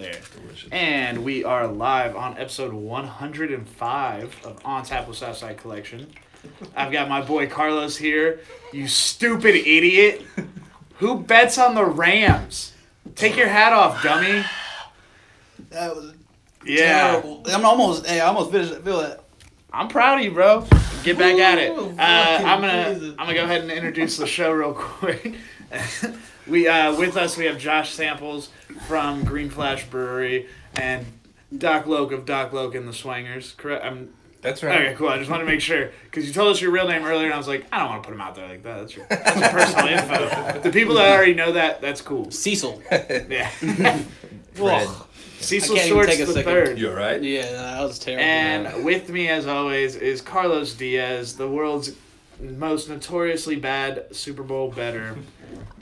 There. Delicious. And we are live on episode 105 of On Tap with Southside Collection. I've got my boy Carlos here. You stupid idiot. Who bets on the Rams? Take your hat off, dummy. That was Yeah. terrible. I'm almost. Hey, I almost finished. I feel that. I'm proud of you, bro. Get back at it. Uh, I'm gonna I'm gonna go ahead and introduce the show real quick. We uh, with us we have Josh Samples from Green Flash Brewery and Doc Loc of Doc Loc and the Swangers. Correct. I'm That's right. okay. Cool. I just want to make sure because you told us your real name earlier, and I was like, I don't want to put him out there like that. That's your, that's your personal info. The people that already know that, that's cool. Cecil. Yeah. Fred. Cecil I Shorts take a the second. third. You're right. Yeah, that was terrible. And with me, as always, is Carlos Diaz, the world's most notoriously bad Super Bowl better.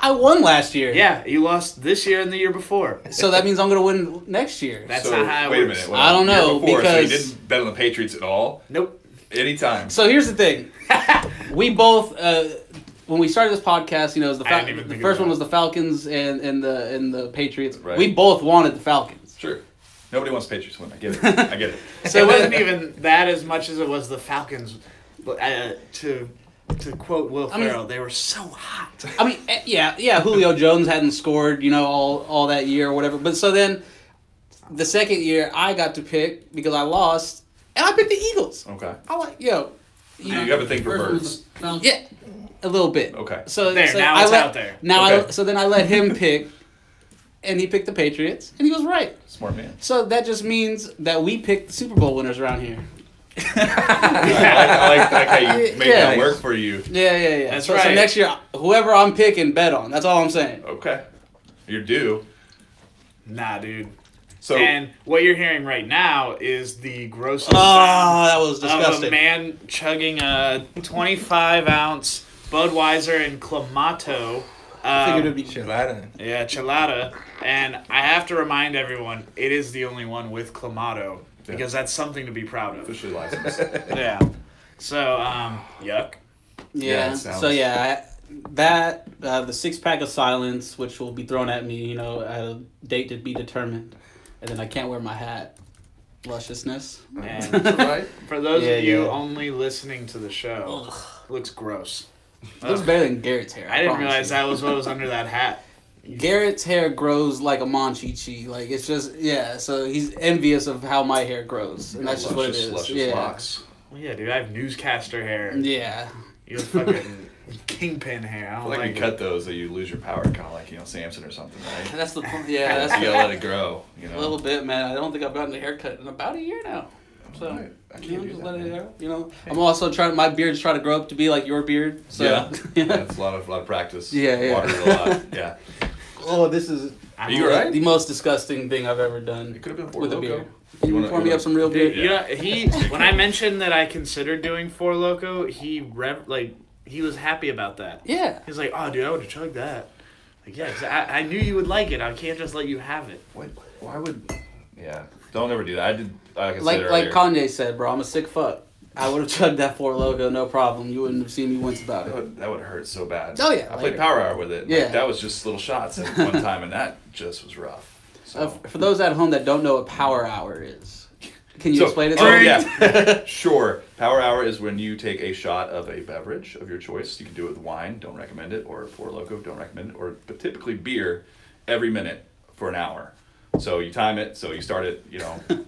I won last year. Yeah, you lost this year and the year before. So that means I'm gonna win next year. That's so, not how it wait works. a minute. I don't year know, Before, so you because- didn't bet on the Patriots at all? Nope. Anytime. So here's the thing. we both uh, when we started this podcast, you know, the, Fal- the first one was the Falcons and, and the and the Patriots. Right. We both wanted the Falcons. Sure. Nobody wants Patriots to win. I get it. I get it. So it wasn't even that as much as it was the Falcons. Uh, to to quote Will I mean- Ferrell, they were so hot. I mean, eh, yeah, yeah. Julio Jones hadn't scored, you know, all all that year or whatever. But so then, the second year I got to pick because I lost, and I picked the Eagles. Okay. I like yo. You have a thing for birds. Yeah, a little bit. Okay. So There, so now I it's let, out there. Now I so then I let him pick, and he picked the Patriots, and he was right. Smart man. So that just means that we picked the Super Bowl winners around here. I, like, I, like, I like how you made Yeah. that work for you. Yeah, yeah, yeah. That's so, So next year, whoever I'm picking, bet on. That's all I'm saying. Okay. You're due. Nah, dude. So and what you're hearing right now is the grossest Oh, that was disgusting. of a man chugging a 25 ounce Budweiser and Clamato. I figured Um, it'd be Chelada. Yeah, chelada. And I have to remind everyone, it is the only one with Clamato because that's something to be proud of. officially licensed. Yeah. So, um, yuck. Yeah, Yeah. So yeah, I, that uh, the six pack of silence, which will be thrown at me, you know, at a date to be determined, and then I can't wear my hat. Lusciousness. And right. for those Yeah, of you yeah. only listening to the show, it looks gross. looks Ugh. better than Garrett's hair. I didn't realize you. that was what was under that hat. Garrett's hair grows like a Monchichi. Like it's just yeah. So he's envious of how my hair grows, and that's just what it is. Luscious- yeah. locks. Well, yeah, dude, I have newscaster hair. Yeah. You have fucking kingpin hair. I I don't feel like like you it. cut those, that you lose your power, kind of like you know Samson or something, right? That's the point. Yeah. you That's gotta let it grow. You know, a little bit, man. I don't think I've gotten a haircut in about a year now. So. Alright, I You know, can't do just that. let it man. hair. You know, I'm also trying. My beard's trying to grow up to be like your beard. So, Yeah. yeah. That's a lot of lot of practice. Yeah, yeah. Water it a lot. Yeah. Oh, this is Are you alright? the most disgusting thing I've ever done It could have been Four with a Loko. beer. Can you wanna- pour me up some real Dude, beer? you know, he when I mentioned that I considered doing Four Loko, he rev like he was happy about that. Yeah. He's like, "Oh, dude, I would have chugged that." Like, yeah, 'cause I, I knew you would like it. I can't just let you have it. What? Why would? Yeah. Don't ever do that. I did. Like I said Like like earlier, Kanye said, bro. I'm a sick fuck. I would have chugged that four logo, no problem. You wouldn't have seen me once about That it. would, that would hurt so bad. Oh, yeah, I played. Power Hour with it. Like, Yeah. that was just little shots at one time, and that just was rough. So, Uh, for those at home that don't know what power hour is, can you So- explain it? oh, to me? yeah, sure. Power Hour is when you take a shot of a beverage of your choice. You can do it with wine. Don't recommend it. Or Four Loko. Don't recommend it. Or but typically beer, every minute for an hour. So you time it. So you start it. you know.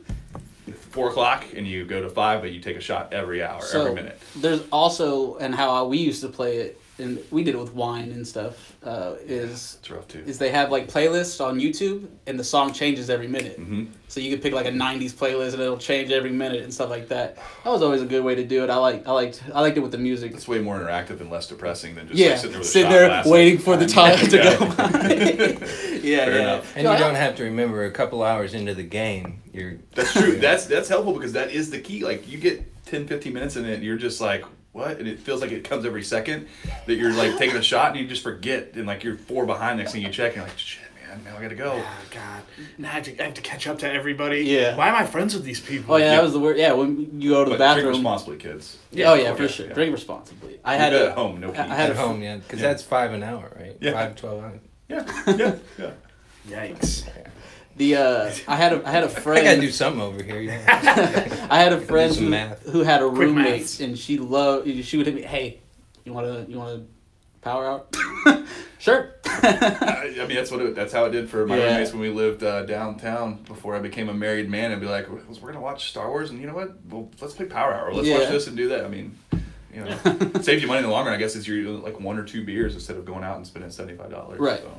Four o'clock and you go to five, but you take a shot every hour, So every minute. there's also and how we used to play it, and we did it with wine and stuff. Uh, is It's rough too. is they have like playlists on YouTube, and the song changes every minute. hmm So you could pick like a '90s playlist, and it'll change every minute and stuff like that. That was always a good way to do it. I like I liked I liked it with the music. It's way more interactive and less depressing than just yeah, like, sitting there sitting there waiting for the time to go. yeah, Fair yeah. enough. And No, you I- don't have to remember a couple hours into the game. You're That's true. That's that's helpful because that is the key. Like you get 10, 15 minutes in it, and you're just like, what? And it feels like it comes every second that you're like taking a shot, and you just forget, and like you're four behind. Next thing you check, and you're like, shit, man, now I gotta go. Oh God! Now I have, to, I have to catch up to everybody. Yeah. Why am I friends with these people? Oh yeah, Yeah. that was the word. Yeah, when you go to the But drink bathroom. responsibly, kids. oh yeah, Oh, for yeah, sure. yeah. Drink responsibly. I had do a at home, no I- I pee. had at a home, yeah, because Yeah. that's five an hour, right? Yeah. Five, 12 hours. Yeah, yeah, yeah. Yikes! The uh, I had a I had a I gotta friend. do something over here. Yeah. I had a friend who, math. who had a Quick roommate, maths. and she loved. She would hit me, "Hey, you want to you want to power out?" sure. I, I mean, that's what it, that's how it did for my Yeah. roommates when we lived uh, downtown before I became a married man. I'd be like, we're we're gonna watch Star Wars, and you know what? Well, let's play Power Hour. Let's watch this and do that. I mean, you know, saves you money in the long run. I guess is you're like one or two beers instead of going out and spending seventy five dollars. Right. So,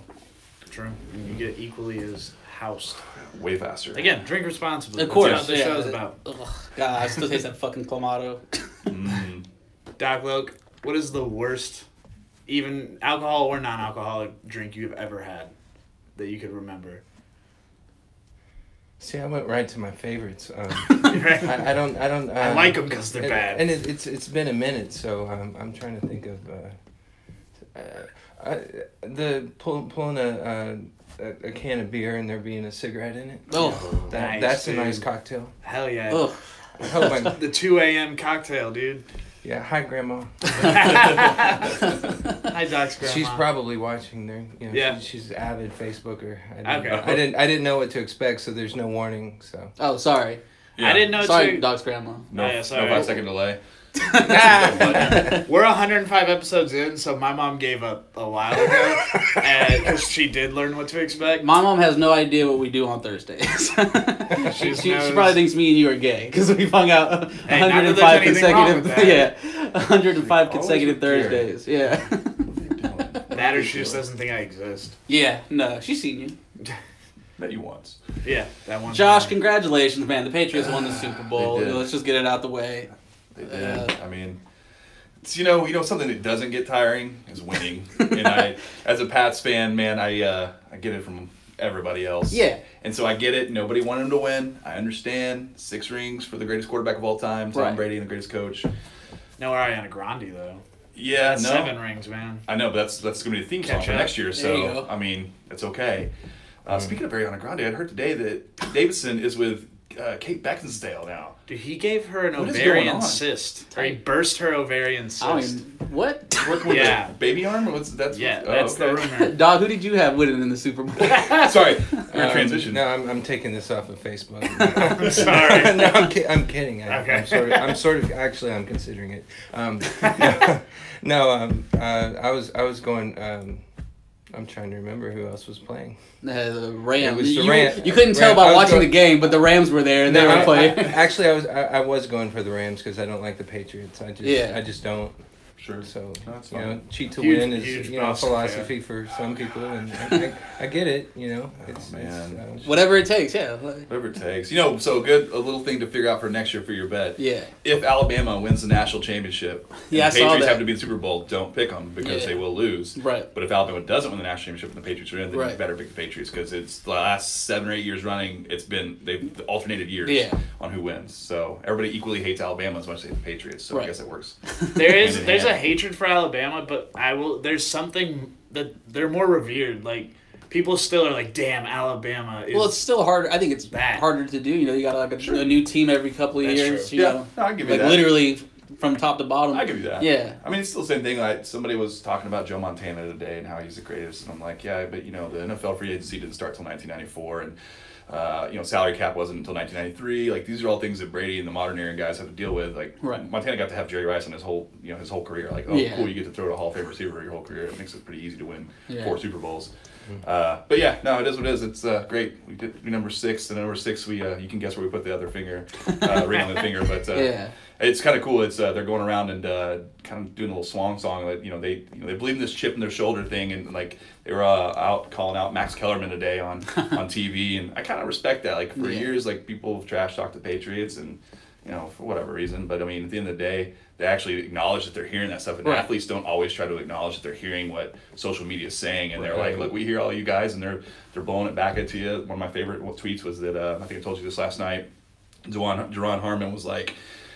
True. You get equally as housed. way faster. Again, drink responsibly. Of That's course, what the yeah. show's about. Ugh, God, I still taste that fucking clamato. Mm. Doc Loc, what is the worst, even alcohol or non-alcoholic drink you've ever had that you could remember? See, I went right to my favorites. Um, Right? I, I don't. I don't. Um, I because they're and- bad. And it, it's it's been a minute, so um, I'm trying to think of. Uh, uh, I, the pull, pulling a, uh, a a can of beer and there being a cigarette in it. Oh, That, Nice, that's dude. a nice cocktail. Hell yeah. ugh. I hope I'm- The 2 a.m. cocktail, dude. yeah, hi grandma. Hi, Doc's grandma. She's probably watching there. You know, Yeah. she, she's an avid Facebooker. I didn't, Okay. I didn't. I didn't know what to expect, so there's no warning. So. Oh, sorry. Yeah. I didn't know Sorry, too. Doc's grandma. No, Oh, yeah, no sorry. five second delay. We're 105 episodes in, so my mom gave up a while ago, because she did learn what to expect. My mom has no idea what we do on Thursdays. she, just she, knows- probably thinks me and you are gay because we've hung out Hey, not that there's 105 anything consecutive, yeah, 105 Always consecutive appear. Thursdays. Yeah, That or she just doesn't think I exist. yeah. No, she's seen you. That you once. Yeah, that one. Josh, time. congratulations, man. The Patriots won the Super Bowl. Let's just get it out the way. They did. Uh, I mean, it's, you know, you know something that doesn't get tiring is winning. and I, as a Pats fan, man, I uh, I get it from everybody else. Yeah. And so I get it. Nobody wanted him to win. I understand. Six rings for the greatest quarterback of all time, Tom Right. Brady, and the greatest coach. No Ariana Grande though. Yeah, no. Seven rings, man. I know, but that's that's gonna be the theme song for next year. So. I mean, it's okay. Uh, Speaking of Ariana Grande, I heard today that Davidson is with uh, Kate Beckinsale now. Dude, he gave her an What is going ovarian on? cyst. Or he burst her ovarian cyst. I don't even what. Working with Yeah. the baby arm. What's that's yeah, oh, that's the okay. rumor. Dog, who did you have winning in the Super Bowl? Sorry, we're Um, transition. No, I'm, I'm taking this off of Facebook. I'm sorry. no, I'm, ki- I'm kidding. I, Okay. I'm sort of. I'm sort of. Actually, I'm considering it. Um, no, no um, uh, I was. I was going. Um, I'm trying to remember who else was playing. Uh, the Rams. It was the you, Ram- you couldn't tell Ram- by watching going- the game, but the Rams were there and they were I- playing. I- actually, I was. I, I was going for the Rams because I don't like the Patriots. I just. Yeah. I just don't. Sure. So That's you fine. know, cheat to Huge- win is huge you know Boston philosophy for some people, and I, I, I get it. You know, it's, Oh, man. It's, uh, Whatever it takes, yeah. Whatever it takes. You know, so good. A little thing to figure out for next year for your bet. Yeah. If Alabama wins the national championship, Yeah, I the Patriots that. have to be in the Super Bowl. Don't pick them because Yeah. they will lose. Right. But if Alabama doesn't win the national championship and the Patriots are in, then you better pick the Patriots because it's the last seven or eight years running. It's been they've alternated years Yeah. on who wins. So everybody equally hates Alabama as much as they hate the Patriots. So Right. I guess it works. There is there's a hand. hatred for Alabama, but I will. There's something that they're more revered. Like people still are like, damn, Alabama is. Well, it's still harder. I think it's Bad. harder to do. You know, you got like a, Sure. a new team every couple of That's years. true. You Yeah, know, no, I'll give you like that. literally from top to bottom. I give you that. Yeah. I mean, it's still the same thing. Like somebody was talking about Joe Montana today and how he's the greatest, and I'm like, yeah, but you know, the NFL free agency didn't start till 1994, and uh, you know, salary cap wasn't until 1993. Like these are all things that Brady and the modern era guys have to deal with. Like Right. Montana got to have Jerry Rice in his whole, you know, his whole career. Like, oh, Yeah. cool, you get to throw to a Hall of Fame receiver your whole career. It makes it pretty easy to win Yeah. four Super Bowls. Uh, but yeah, no, it is what it is. It's uh, great. We did number six, and number six, we uh, you can guess where we put the other finger, uh, ring on the finger, but uh, Yeah. It's kind of cool. It's uh, they're going around and uh, kind of doing a little swan song that you know they you know they believe in this chip in their shoulder thing, and like they were uh, out calling out Max Kellerman today on on TV, and I kind of respect that. Like for Yeah. years, like people have trash talked the Patriots, and you know for whatever reason, but I mean at the end of the day, they actually acknowledge that they're hearing that stuff, and Right. athletes don't always try to acknowledge that they're hearing what social media is saying, and they're like, look, we hear all you guys, and they're they're blowing it back at you. One of my favorite tweets was that uh, I think I told you this last night. Jawan Jaron Harmon was like,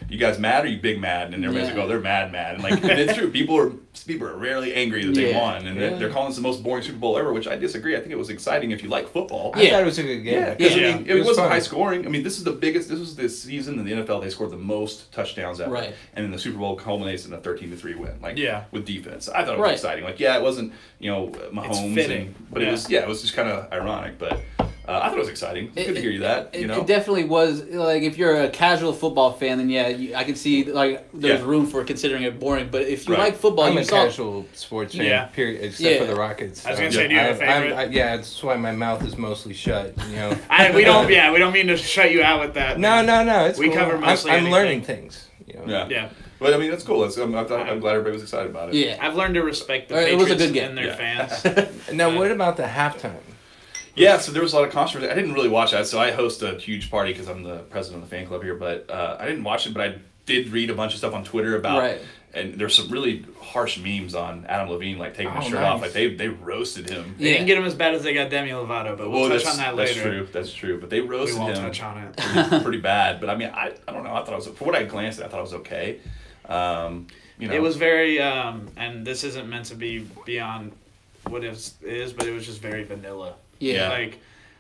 "You guys mad or you big mad?" And everybody's Yeah. like, "Oh, they're mad, mad." And like, and it's true. People are people are rarely angry that they Yeah. won, and they're, Yeah. they're calling this the most boring Super Bowl ever, which I disagree. I think it was exciting if you like football. I Yeah. thought it was a good game. Yeah, Yeah. I mean, it, It was wasn't high scoring. I mean, this is the biggest. This was the season in the NFL they scored the most touchdowns ever, Right. and then the Super Bowl culminates in a thirteen to three win. Like, Yeah. with defense, I thought it was Right. exciting. Like, yeah, it wasn't you know Mahomes, fitting. and- but it was yeah, it was just kind of ironic. But Uh, I thought it was exciting. It's It- good to hear you that. It, you know, it definitely was like if you're a casual football fan, then yeah, you, I can see like there's Yeah. room for considering it boring. But if you Right. like football, I'm you a saw casual sports fan, Yeah. period, except Yeah. for the Rockets. I was gonna So say, do you have a I- I'm- favorite? I- yeah, that's why my mouth is mostly shut. You know. I, we don't. Yeah, we don't mean to shut you out with that. no, no, no. It's We cool. cover I'm- mostly I'm, learning things. You know? yeah. Yeah, But I mean, that's cool. That's, I'm, I'm, I'm glad everybody was excited about it. yeah. I've learned to respect the Or it was a Patriots good game. and their Yeah. fans. Now, what about the halftime? Yeah, so there was a lot of controversy. I didn't really watch that, so I host a huge party because I'm the president of the fan club here. But uh, I didn't watch it, but I did read a bunch of stuff on Twitter about. Right. And there's some really harsh memes on Adam Levine, like taking his Oh, shirt nice. off. Like they they roasted him. They didn't get him as bad as they got Demi Lovato, but we'll Well, touch on that later. that's true. That's true. But they We roasted won't him touch on it. pretty, pretty bad. But I mean, I, I don't know. I thought I was for what I glanced at. I thought it was okay. Um, you know, It was very, um, and this isn't meant to be beyond what it is, is, but it was just very vanilla. Yeah. Like,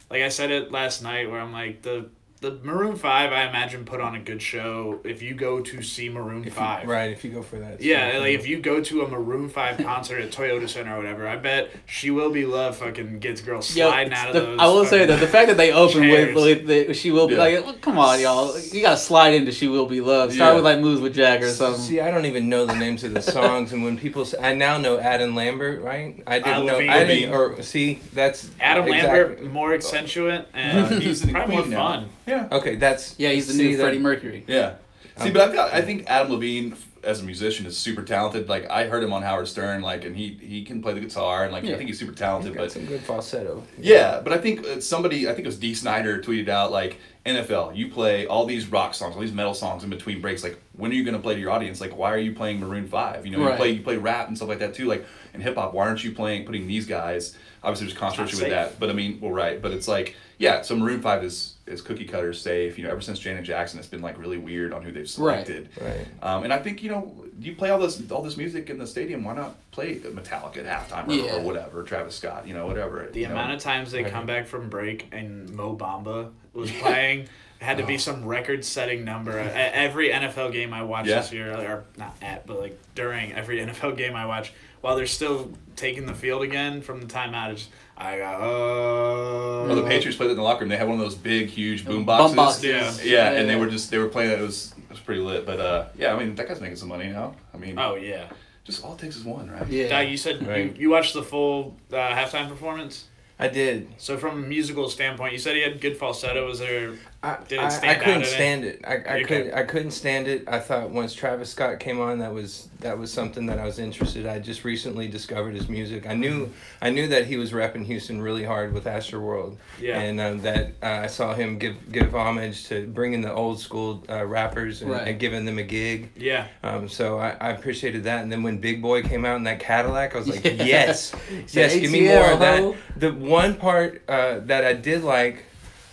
like I said it last night, where I'm like the the Maroon Five. I imagine put on a good show if you go to see Maroon If you- Five. right, if you go for that. Yeah, stuff, like if you go to a Maroon Five concert at Toyota Center or whatever, I bet "She Will Be Love" fucking gets girls Yo, sliding out of the- those. I will say fucking- that the fact that they open with, chairs. with the, she will be Yeah. like, well, come on, y'all, you gotta slide into she will be love. Start Yeah. with like moves with Jagger or something. See, I don't even know the names of the songs, and when people, say, I now know Adam Lambert, right? I didn't Adam know. Levine. I didn't, or see, that's Adam exactly- Lambert more accentuant and he's in probably more Queen now. fun. Yeah. Okay, that's yeah, he's the see, new that- Freddie Mercury. Yeah. See, but I've got. I think Adam Levine as a musician is super talented. Like I heard him on Howard Stern, like, and he he can play the guitar, and like Yeah. I think he's super He's talented. got But some good falsetto. yeah, but I think uh, somebody, I think it was Dee Snider, tweeted out like NFL, you play all these rock songs, all these metal songs in between breaks. Like, when are you going to play to your audience? Like, why are you playing Maroon Five? You know, you play you play rap and stuff like that too. Like in hip hop, why aren't you playing putting these guys? Obviously, there's controversy with that, but I mean, well, right, but it's like, yeah. So Maroon Five is is cookie cutter safe. You know, ever since Janet Jackson, it's been like really weird on who they've selected. Right. Um, and I think you know you play all this all this music in the stadium. Why not play Metallica at halftime or, Yeah. or whatever, Travis Scott, you know, whatever. The you know? amount of times they Right. come back from break and Mo Bamba was playing it had to Oh. be some record-setting number. Every NFL game I watched Yeah. this year, or not at, but like during every NFL game I watch, while they're still taking the field again from the timeout, it's I got oh. Oh, the Patriots played it in the locker room. They had one of those big, huge boom Bum boxes. boxes. Yeah. Yeah, and they were just they were playing it. It was it was pretty lit. But uh, yeah, I mean that guy's making some money now. I mean, Oh yeah. just all it takes is one, right? Yeah. Doc, you said Right. you, you watched the full uh, halftime performance. I did. So from a musical standpoint, you said he had good falsetto. Was there? I, I, stand I couldn't in it? stand it. I, I couldn't I couldn't stand it. I thought once Travis Scott came on, that was that was something that I was interested. I just recently discovered his music. I knew I knew that he was repping Houston really hard with Astroworld, Yeah. and um, that uh, I saw him give give homage to bringing the old school uh, rappers and, Right. and giving them a gig. Yeah. Um, so I, I appreciated that. And then when Big Boy came out in that Cadillac, I was like, Yeah. yes, yes, give me more of that. The one part uh, that I did like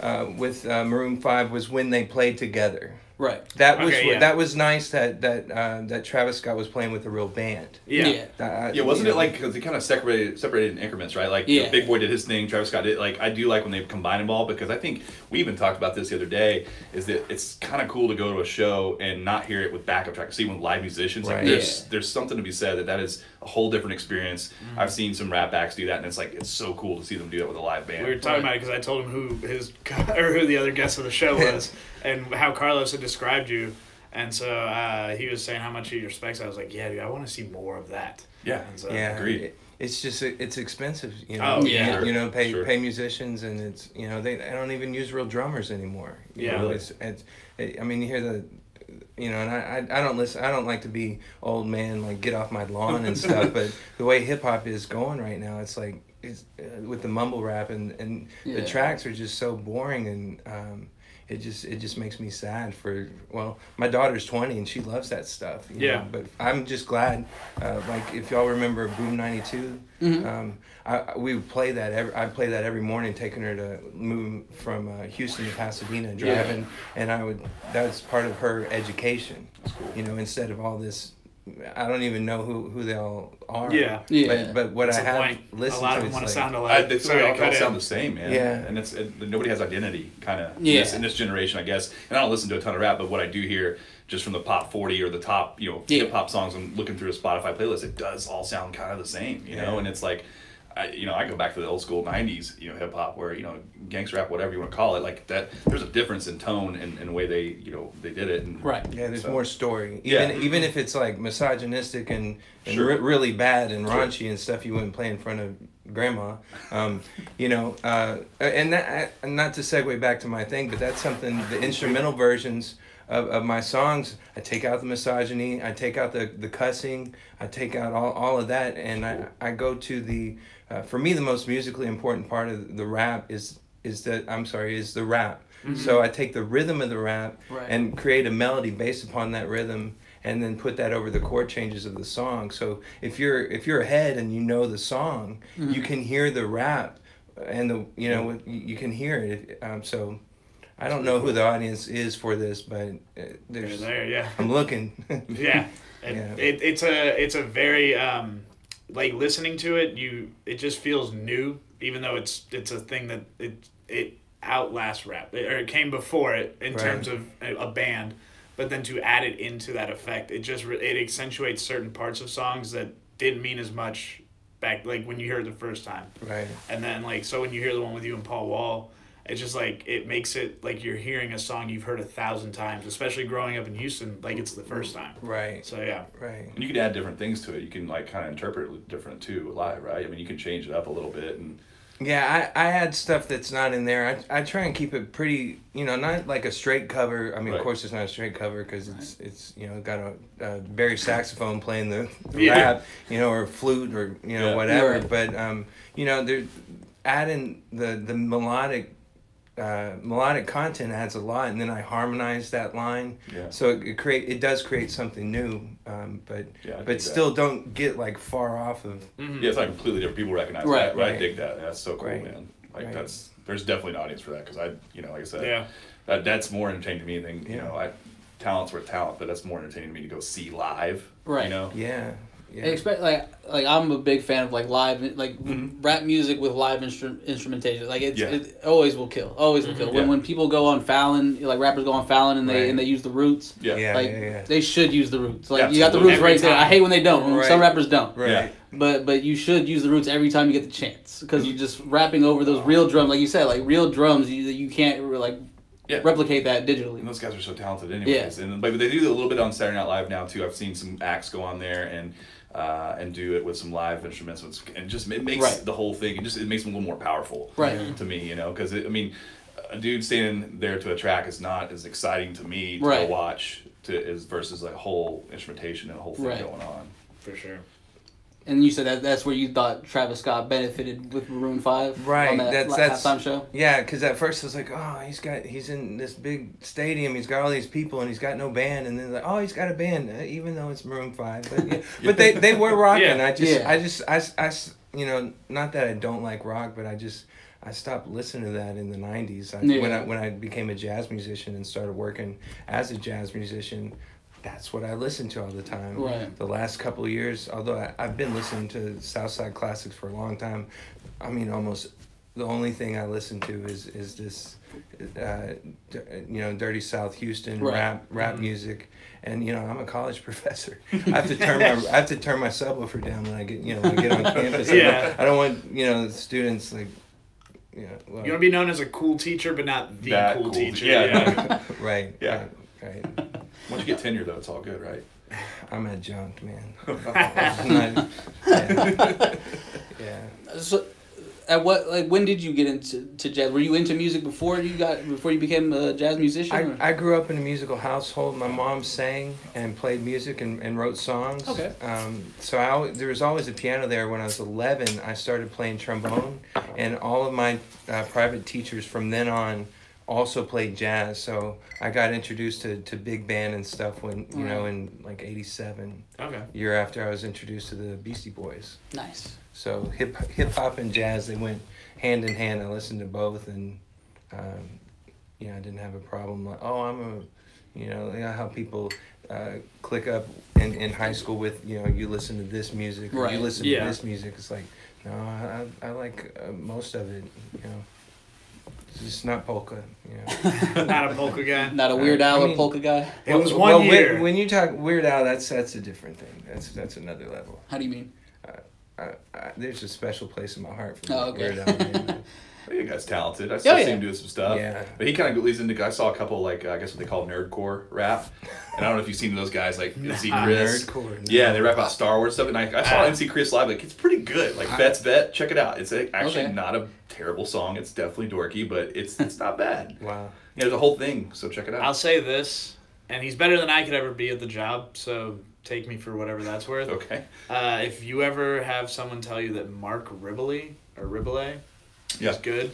uh, with uh, Maroon Five was when they played together. Right. That was Okay, yeah. that was nice that that uh, that Travis Scott was playing with a real band. Yeah. That, Yeah, wasn't it know, like because they kind of separated separated in increments, right? Like Yeah. the Big Boy did his thing, Travis Scott did. Like I do like when they combine them all because I think we even talked about this the other day. Is that it's kind of cool to go to a show and not hear it with backup track. See with live musicians, like Right. there's Yeah. there's something to be said that that is a whole different experience. I've seen some rap acts do that, and it's like it's so cool to see them do that with a live band. We were talking about it because I told him who his or who the other guest of the show was and how Carlos had described you, and so uh, he was saying how much he respects. I was like, yeah, dude, I want to see more of that. Yeah. And so, yeah, Agreed. it- it's just it's expensive, you know. Oh, yeah. You know, pay Sure. pay musicians, and it's you know they, they don't even use real drummers anymore. You Yeah. know, Really? it's, it's it, I mean you hear the. You know, and I, I, I don't listen. I don't like to be old man, like get off my lawn and stuff. but the way hip hop is going right now, it's like it's uh, with the mumble rap and and Yeah. the tracks are just so boring and um, it just it just makes me sad for well my daughter's 20 and she loves that stuff you Yeah. know, but i'm just glad uh, like if y'all remember boom 92 Mhm. um, I, I- we would play that every i play that every morning taking her to move from uh, houston to pasadena Yeah. driving and i would that was part of her education you know instead of all this i don't even know who who they all are Yeah. Yeah. but, but what That's i have point. listened a lot to of them want to like- sound I, alike. they Sorry, all, all sound the same, man. Yeah. And it's it, nobody has identity, kind of. Yeah. In this, in this generation, I guess. And I don't listen to a ton of rap, but what I do hear, just from the pop forty or the top, you know, Yeah. hip hop songs, I'm looking through a Spotify playlist. It does all sound kind of the same, you know. And it's like, I, you know, I go back to the old school '90s, you know, hip hop, where you know, gangster rap, whatever you want to call it, like that. There's a difference in tone and, and the way they, you know, they did it. And, Right. Yeah, there's So- more story. Yeah. Even even if it's like misogynistic and, and Sure. re- really bad and Sure. raunchy and stuff you wouldn't play in front of grandma, um, you know, uh, and that I- not to segue back to my thing, but that's something the instrumental versions of, of my songs. I take out the misogyny, I take out the, the cussing, I take out all, all of that, and I, I go to the uh, for me the most musically important part of the rap is is that I'm sorry is the rap. So I take the rhythm of the rap Right. and create a melody based upon that rhythm and then put that over the chord changes of the song so if you're if you're ahead and you know the song you can hear the rap and the you know you you can hear it um, so i don't know who the audience is for this but uh, there's there, yeah. i'm looking yeah, And Yeah. It, it's a it's a very um, like listening to it. You it just feels new, even though it's it's a thing that it it outlasts rap or it came before it in Right. terms of a, a band. But then to add it into that effect, it just it accentuates certain parts of songs that didn't mean as much back like when you hear it the first time. right And then like so when you hear the one with you and Paul Wall, it's just like it makes it like you're hearing a song you've heard a thousand times, especially growing up in Houston, like it's the first time. right So yeah. right And you can add different things to it. You can like kind of interpret it different too live, right? I mean, you can change it up a little bit and Yeah, I, I had stuff that's not in there. I, I try and keep it pretty, you know, not like a straight cover. I mean, Right. of course, it's not a straight cover because it's it's you know got a, a bari saxophone playing the, the Yeah. rap, you know, or flute or you know Yeah. whatever. Right. But um, you know, they're adding the the melodic. Uh, melodic content adds a lot, and then I harmonize that line, Yeah. so it, it create it does create something new. Um, but Yeah, I dig but that. still don't get like far off of yeah, it's like completely different. People recognize Right, that. Right. I right. dig that. That's so cool, Right. man. Like Right. that's there's definitely an audience for that because I, you know, like I said, Yeah. that that's more entertaining to me than you Yeah. know, I talent's worth talent, but that's more entertaining to me to go see live. Right. You know. yeah yeah. I expect like like I'm a big fan of like live like Mhm. rap music with live instru- instrumentation. Like it's Yeah. it always will kill. Always will kill. When Yeah. when people go on Fallon, like rappers go on Fallon and they Right. and they use the roots. Yeah. Yeah. like yeah. they should use the roots. Like you got the roots Every right there. I hate when they don't. Right. Some rappers don't. Right. Yeah. But but you should use the roots every time you get the chance because you're just rapping over those real drums, like you said, like real drums. You you can't like Yeah. replicate that digitally. And those guys are so talented, anyways. Yeah. And but they do a little bit on Saturday Night Live now too. I've seen some acts go on there and uh, and do it with some live instruments, and it's- and just it makes Right. the whole thing. It just it makes them a little more powerful, Right. To me, you know, because I mean, a dude standing there to a track is not as exciting to me to Right. watch to is versus like whole instrumentation and a whole thing Right. going on. For sure. And you said that that's where you thought Travis Scott benefited with Maroon Five, Right, On that that's- that's- halftime show. Yeah, because at first I was like, oh, he's got he's in this big stadium, he's got all these people, and he's got no band, and then like, oh, he's got a band, uh, even though it's Maroon Five, but yeah, but they they were rocking. Yeah. I just Yeah. I just I, I you know not that I don't like rock, but I just I stopped listening to that in the '90s. I, When I when I became a jazz musician and started working as a jazz musician. That's what I listen to all the time. Right. The last couple of years, although I, I've been listening to Southside classics for a long time, I mean, almost the only thing I listen to is is this, uh, d- you know, dirty South Houston Right. rap rap music, and you know I'm a college professor. I have to turn my I have to turn my subwoofer down when I get you know when I get on campus. I don't- Yeah. I don't want you know the students like, you know, well, You want to be known as a cool teacher, but not the cool, cool- teacher. yeah. Yeah. right. Yeah. Right. right. Once you get tenure, though, it's all good, right? I'm adjunct, man. Yeah. yeah. So, at what like when did you get into to jazz? Were you into music before you got before you became a jazz musician? I, I grew up in a musical household. My mom sang and played music and, and wrote songs. Okay. Um, so I, al- there was always a piano there. When I was 11, I started playing trombone, and all of my uh, private teachers from then on also played jazz. So I got introduced to, to big band and stuff when you know in like '87, Okay. year after I was introduced to the Beastie Boys. nice. So hip hip hop and jazz they went hand in hand. I listened to both, and um, yeah, I didn't have a problem. Like, oh, I'm a, you know, you know how people uh, click up in, in high school with you know you listen to this music or Right, you listen yeah. to this music. It's like no, I I, like uh, most of it. You know, just not polka. You know. Not a polka guy. Not a Weird I Al or polka guy. It was one when- year. When, you talk Weird Al, that's that's a different thing. That's that's another level. How do you mean? I, I, there's a special place in my heart for Oh, okay. Weird Al. man. Well, you guys talented. I still Oh, see yeah. him doing some stuff. Yeah. But he kind of leads into. I saw a couple like I guess what they call nerdcore rap, and I don't know if you've seen those guys like MC Chris. Nerdcore, no. Yeah, they rap about Star Wars stuff, and I, I saw Ah. MC Chris live. Like it's pretty good. Like Fett's Vette, check it out. It's like, actually Okay. not a terrible song. It's definitely dorky, but it's it's not bad. Wow. Yeah, there's a whole thing. So check it out. I'll say this, and he's better than I could ever be at the job. So take me for whatever that's worth. okay. Uh, if you ever have someone tell you that Mark Ribbley or Ribble Yeah. is good,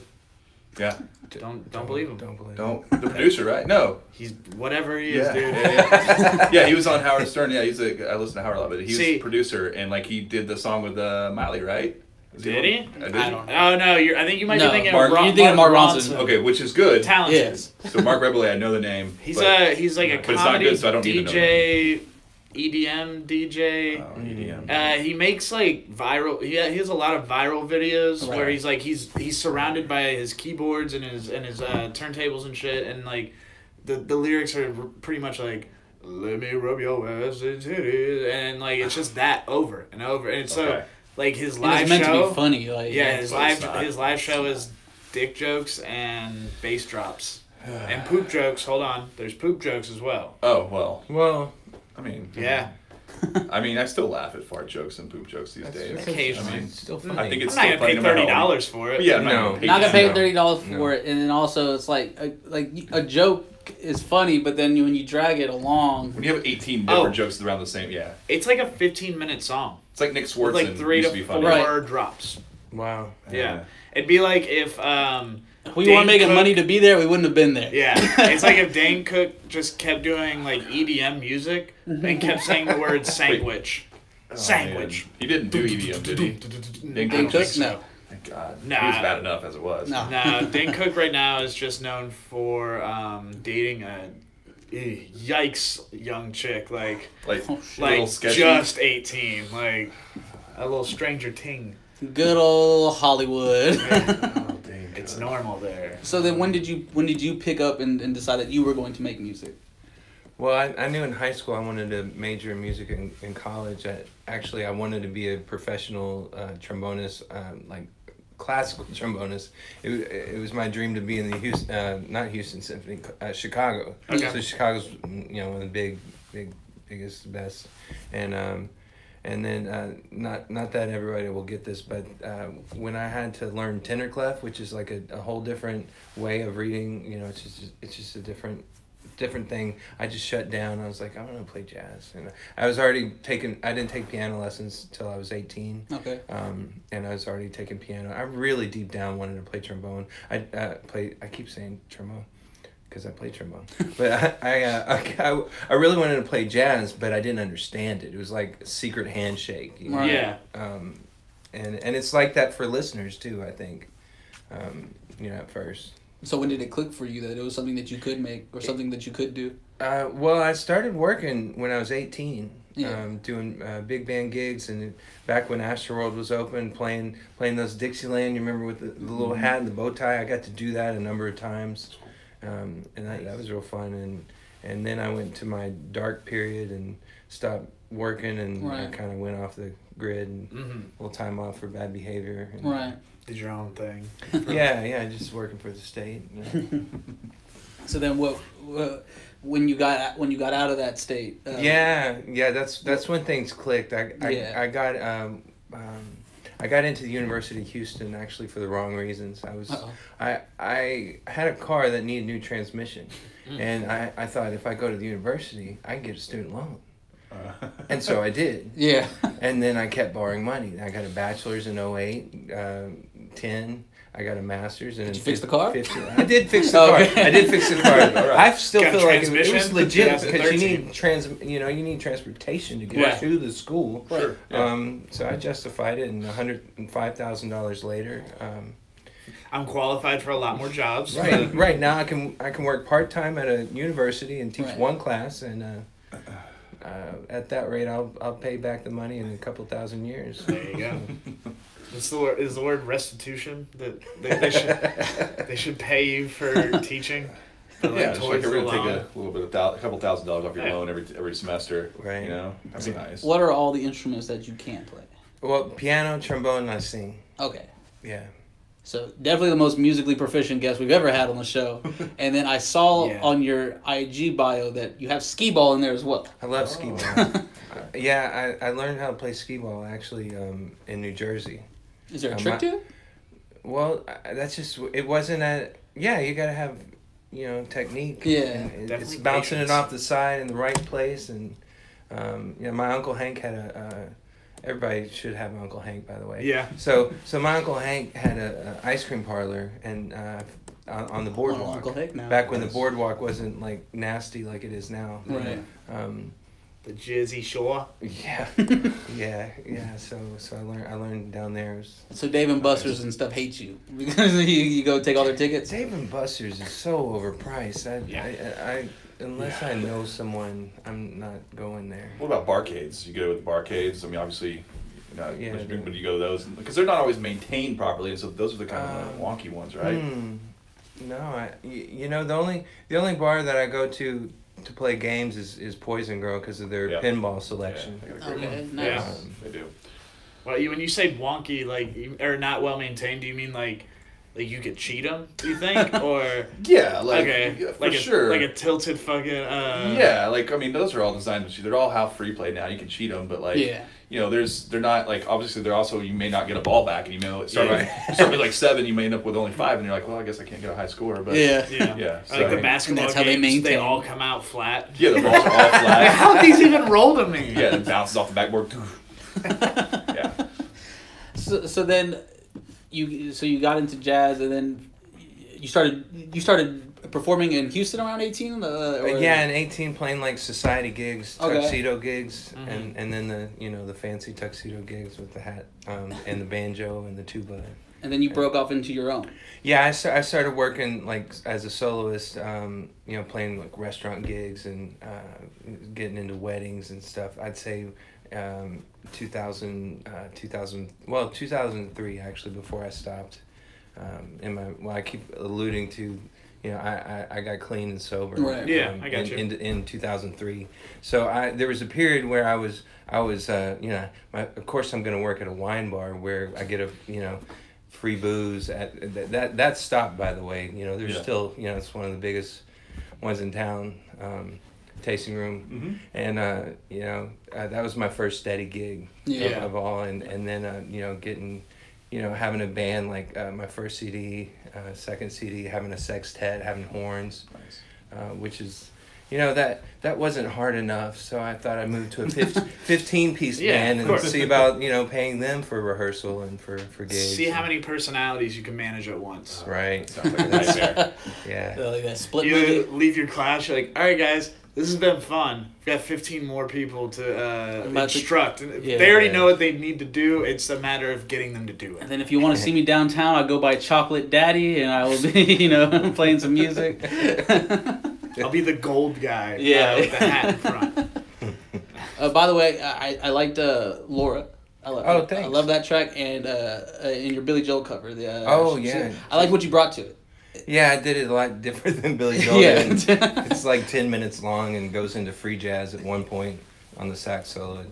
Yeah. don't don't believe him. Don't believe Don't the producer, right? No. He's whatever he Yeah. is, dude. Yeah, yeah. yeah, he was on Howard Stern. Yeah, he's a. I listen to Howard a lot, but he was a producer, and like he did the song with uh, Miley, right? Was Did he? on- uh, I don't. Oh no, you're. I think you might No, be thinking Mark- of Ron, you're thinking Mark Mark Ronson. Okay, which is good. Talented. Yes. So Marc Rebillet, I know the name. He's but- a he's like a But it's not comedy good, so I don't need to know DJ, EDM DJ. Oh, EDM. Uh, he makes like viral. He, he has a lot of viral videos where he's like he's he's surrounded by his keyboards and his and his uh, turntables and shit, and like the the lyrics are pretty much like "Let me rub your ass and titties," and like it's just that over and over, and so Okay. like his And live it's meant show. to be funny. Like Yeah, his live not. his live show is dick jokes and bass drops and poop jokes. Hold on, there's poop jokes as well. Oh well. Well, I mean, Yeah, I mean, I still laugh at fart jokes and poop jokes these days. that's occasionally. I mean, it's still I funny. think I'm it's not still gonna funny pay no matter thirty how- dollars for it. Yeah, I'm No. gonna not gonna pay No. thirty dollars No. for it, and then also it's like a, like a joke is funny, but then when you drag it along, When you have 18 different Oh. jokes around the same, yeah, It's like a 15 minute song. it's like Nick With like three used to to be four funny. Right. drops. wow. Yeah. It'd be like if, um, if we Dane weren't making Cook- money to be there, we wouldn't have been there. yeah, it's like if Dane Cook just kept doing like EDM music and kept saying the word sandwich. Oh, Sandwich. man. He didn't do EDM, did he? Dane Dane Cook? Cook, no. Thank God. Nah. He was bad enough as it was. No. No, Dane Cook right now is just known for um, dating a eh, yikes young chick, like Like, Oh, a little like just 18, like a little stranger ting. Good old Hollywood. Dane It's normal there. so then, when did you when did you pick up and, and decide that you were going to make music? Well, I, I knew in high school I wanted to major in music. In, in college, I, actually, I wanted to be a professional uh, trombonist, um, like classical trombonist. It, it was my dream to be in the Houston, uh, not Houston Symphony, uh, Chicago. Okay. So Chicago's you know one of the big, big, biggest, best, and um, and then uh, not not that everybody will get this, but uh, when I had to learn tenor clef, which is like a, a whole different way of reading, you know, it's just it's just a different different thing. I just shut down. I was like, I want to play jazz, and I was already taking. I didn't take piano lessons till I was eighteen. Okay. Um, and I was already taking piano. I really deep down wanted to play trombone. I uh, play. I keep saying trombone because I play trombone, but I I, uh, I I really wanted to play jazz, but I didn't understand it. It was like a secret handshake. you know? Yeah. Um, and and it's like that for listeners too. I think. Um, you know, at first. So when did it click for you that it was something that you could make or something that you could do? Uh, well, I started working when I was 18, Yeah. um, doing uh, big band gigs, and back when Astroworld was open, playing playing those Dixieland. You remember with the, the little Mm-hmm. hat and the bow tie? I got to do that a number of times, um, and that, that was real fun. And and then I went to my dark period and stopped working, and I kind of went off the grid and hmm a little time off for bad behavior. And Right. Did your own thing. Yeah, yeah, just working for the state. yeah. So then what? what when you got when you got out of that state? uh, yeah, yeah, that's that's when things clicked. I I, Yeah. I got um, um, I got into the University of Houston actually for the wrong reasons. I was Uh-oh. I I had a car that needed new transmission, Mm. and I, I thought if I go to the university, I can get a student loan, Uh, and so I did. Yeah. And then I kept borrowing money. I got a bachelor's in 08, um, 10. I got a master's. And Did you fix the car? 15 I did fix the Okay. car. I did fix the car. All right. I still Got feel like it, it was legit because you need trans. You know, you need transportation to get Yeah. to the school. Sure. Yeah. Um, so I justified it, and one hundred and five thousand dollars later. Um, I'm qualified for a lot more jobs. right, right now I can I can work part time at a university and teach Right. one class, and uh, uh, at that rate, I'll I'll pay back the money in a couple thousand years. There you go. Is the word, is the word restitution that they, they should they should pay you for teaching? For, yeah, just like we're gonna take a little bit of thou- a couple thousand dollars off your Yeah. loan every every semester. Right. You know, that'd be nice. What are all the instruments that you can't play? Well, piano, trombone, and I sing. Okay. Yeah. So definitely the most musically proficient guest we've ever had on the show. and then I saw Yeah. on your IG bio that you have skee ball in there as well. I love Oh. skee ball. Yeah, I, I learned how to play skee ball actually um, in New Jersey. Is there a Um, trick to it? Well, that's just it wasn't a yeah. You gotta have you know technique. Yeah. it- it's bouncing patience. it off the side in the right place, and um, you know my uncle Hank had a. Uh, everybody should have an Uncle Hank, by the way. Yeah. So so my uncle Hank had a, a ice cream parlor and uh, on, on the boardwalk. Uncle Hank now. Back when the boardwalk wasn't like nasty like it is now. Right. Um, The Jersey Shore. yeah, yeah, yeah. So so I learned I learned down there. Was, So Dave and Buster's and stuff hate you because you, you go take all their tickets. Dave and Buster's is so overpriced. I, Yeah. I, I, unless I know someone, I'm not going there. What about barcades? You go with the barcades. I mean, obviously, you know, Yeah, when, the- you, go to those, because they're not always maintained properly, and so those are the kind of Um, wonky ones, right? Hmm. No, I, you know the only the only bar that I go to to play games is, is Poison Girl because of their Yeah. pinball selection. Yeah, they got a great Okay, one. nice. Yeah. They do. Well, you, when you say wonky, like you- or not well maintained, do you mean like like you could cheat them? Do you think, or Yeah, like okay, yeah, for like a, sure. like a tilted fucking uh, yeah, like I mean, those are all designed to cheat. They're all half free play now. You can cheat them, but like, Yeah. You know, there's they're not like obviously they're also you may not get a ball back, and you may start Yeah. with, start with like seven, you may end up with only five, and you're like, well, I guess I can't get a high score, but Yeah. Yeah, Yeah, Like the basketball And that's how they games, they maintain. all come out flat. yeah, the balls are all Like, flat. how did these even roll to me? yeah, it bounces off the backboard. yeah, So, so then you so you got into jazz and then you started you started performing in Houston around 18 uh, or- yeah, and eighteen playing like society gigs, Okay. tuxedo gigs, Mhm. and and then the you know the fancy tuxedo gigs with the hat um, and the banjo and the tuba. and then you broke off into your own. Yeah, I, sta- I started working like as a soloist, um, you know, playing like restaurant gigs and uh, getting into weddings and stuff. I'd say um, 2000, uh, 2000, well, 2003 actually before I stopped. Um, in my, well, I keep alluding to, you know, I, I, I got clean and sober. Right. Yeah, um, I got in, you. In, in 2003. So I, there was a period where I was, I was, uh, you know, my, of course I'm going to work at a wine bar where I get a, you know, free booze at that that, that stopped by the way you know there's Yeah. still you know it's one of the biggest ones in town um, tasting room mm-hmm. and uh, you know uh, that was my first steady gig Yeah. of, of all and and then uh, you know getting you know having a band like uh, my first CD uh, second CD having a sextet having horns nice. uh, which is you know that that wasn't hard enough so i thought i'd move to a 15, 15 piece Yeah, band and see about you know paying them for rehearsal and for for gigs See how many personalities you can manage at once. right Sounds like a nightmare. yeah like that split You movie. leave your class, you're like, all right, guys, this has been fun. We've got 15 more people to uh, I'm to- instruct. Yeah. they already Yeah. know what they need to do. It's a matter of getting them to do it. And then if you want to see me downtown, I go by Chocolate Daddy, and I will be, you know, playing some music. I'll be the gold guy Yeah. uh, with the hat in front. uh, by the way, I I liked uh, Laura. I love, Oh, I love that track and uh, uh, in your Billy Joel cover. The, uh, Oh, yeah. I like what you brought to it. Yeah, I did it a lot different than Billy Joel. Yeah. it's like ten minutes long and goes into free jazz at one point on the sax solo.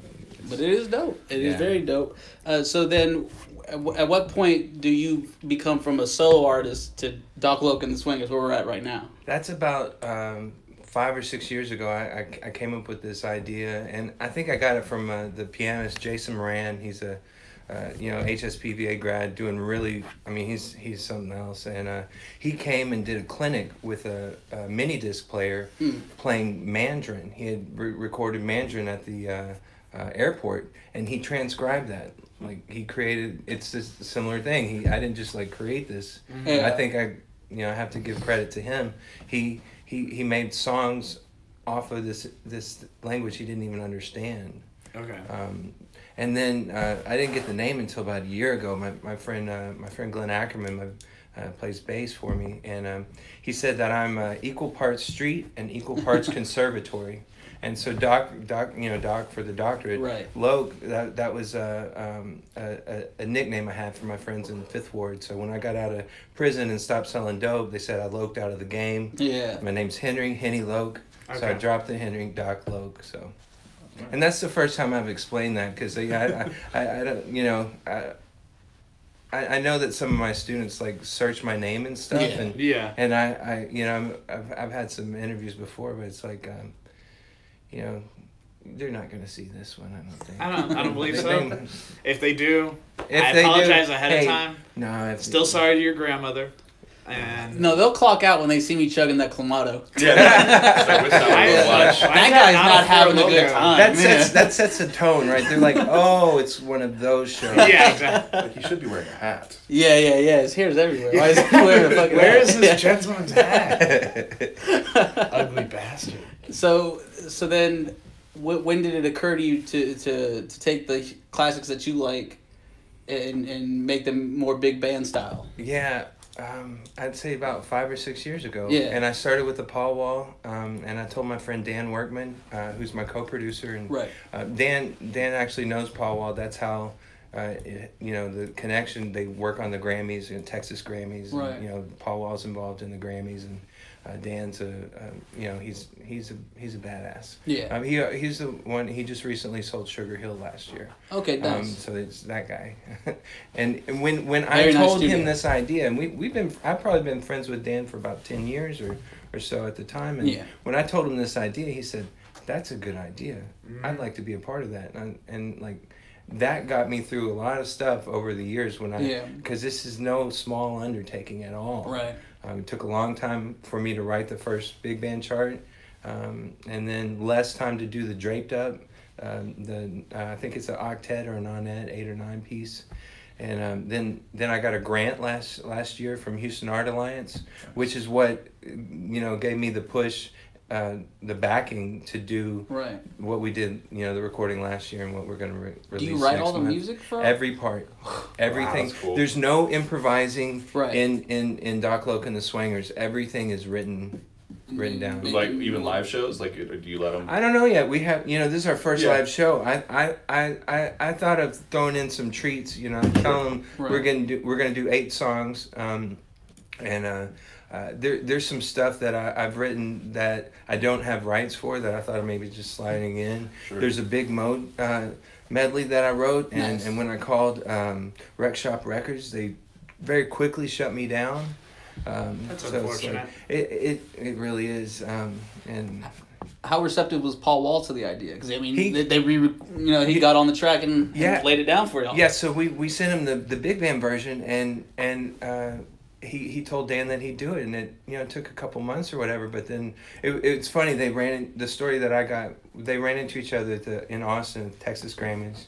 But it is dope. It is Yeah. very dope. Uh, so then, at, at what point do you become from a solo artist to Doc Loc and the Swangers, where we're at right now? That's about um, five or six years ago. I, I, I came up with this idea, and I think I got it from uh, the pianist Jason Moran. He's a uh, you know HSPVA grad, doing really. I mean, he's he's something else. And uh, he came and did a clinic with a, a mini disc player Hmm. playing Mandarin. He had re- recorded Mandarin at the uh, uh, airport, and he transcribed that. Like he created, it's this similar thing. He I didn't just like create this. Yeah. I think I, you know, I have to give credit to him. He he he made songs off of this this language he didn't even understand. Okay. Um, and then uh, I didn't get the name until about a year ago. My my friend uh, my friend Glenn Ackerman my, uh, plays bass for me, and um, he said that I'm uh, equal parts street and equal parts conservatory. And so doc doc you know doc for the doctorate Right. Loc that that was uh, um, a, a, a nickname I had for my friends in the Fifth Ward. So when I got out of prison and stopped selling dope, they said I loked out of the game. Yeah. My name's Henry Henny Loc. So I dropped the Henry Doc Loc. So and that's the first time I've explained that because I, I, I, I don't, you know, I, I I know that some of my students like search my name and stuff, Yeah. and Yeah. and I, I, you know, I'm, I've, I've had some interviews before, but it's like, um, you know, they're not gonna see this one. I don't think. I don't. I don't believe so. If they do, if I they do, apologize ahead hey, of time. No, if, Still sorry to your grandmother. And No, they'll clock out when they see me chugging that clamato. Yeah. so which time I- we Yeah. watch. Why That is guy's not not a having a Four good time. That sets Yeah. that sets a tone, right? They're like, oh, it's one of those shows. Yeah, exactly. Like, he should be wearing a hat. Yeah, yeah, yeah. His hair's everywhere. Why is he wearing a fucking Where hat? is this gentleman's hat? Ugly bastard. So, so then, wh- when did it occur to you to, to, to take the classics that you like and and make them more big band style? Yeah, um, I'd say about five or six years ago. Yeah. And I started with the Paul Wall, um, and I told my friend Dan Workman, uh, who's my co-producer, and Right. uh, Dan Dan actually knows Paul Wall. That's how. Uh, it, you know the connection. They work on the Grammys and Texas Grammys. Right. And, you know Paul Wall's involved in the Grammys, and uh, Dan's a uh, you know he's he's a he's a badass. Yeah. Um, he he's the one. He just recently sold Sugar Hill last year. Okay, nice. Um, so it's that guy, and, and when when Very I nice told studio. him this idea, and we we've been I've probably been friends with Dan for about ten years or or so at the time, and Yeah. when I told him this idea, he said, "That's a good idea. Mm-hmm. I'd like to be a part of that." And and like that got me through a lot of stuff over the years when I Yeah. because this is no small undertaking at all. right. Um, it took a long time for me to write the first big band chart, um, and then less time to do the draped up. Um, the uh, I think it's an octet or a nonette, eight or nine piece, and um, then then I got a grant last last year from Houston Art Alliance, which is what you know gave me the push, uh, the backing to do Right. what we did. You know, the recording last year and what we're gonna re- Do release. you write next all the month. music for Every part, everything. that's cool. There's no improvising Right. in in in Doc Loc and the Swangers. Everything is written written down. Like even live shows, like do you let them? I don't know yet. We have you know this is our first Yeah. live show. I, I I I I thought of throwing in some treats. You know, telling them we're gonna do we're gonna do eight songs. Um, and uh, uh, there there's some stuff that I, I've written that I don't have rights for that I thought of maybe just sliding in. Sure. There's a Big Moe uh, medley that I wrote, and, Nice. and when I called um, Wreckshop Records, they very quickly shut me down. Um, That's so unfortunate. like- it, it it really is, um, and How receptive was Paul Wall to the idea? Because I mean, He- they, they re, you know, he got on the track and, and laid it down for y'all. yeah, so we, we sent him the, the big band version, and and uh, he he told Dan that he'd do it, and it you know it took a couple months or whatever. But then it, it's funny they ran in, the story that I got. They ran into each other at the, in Austin, Texas Grammys.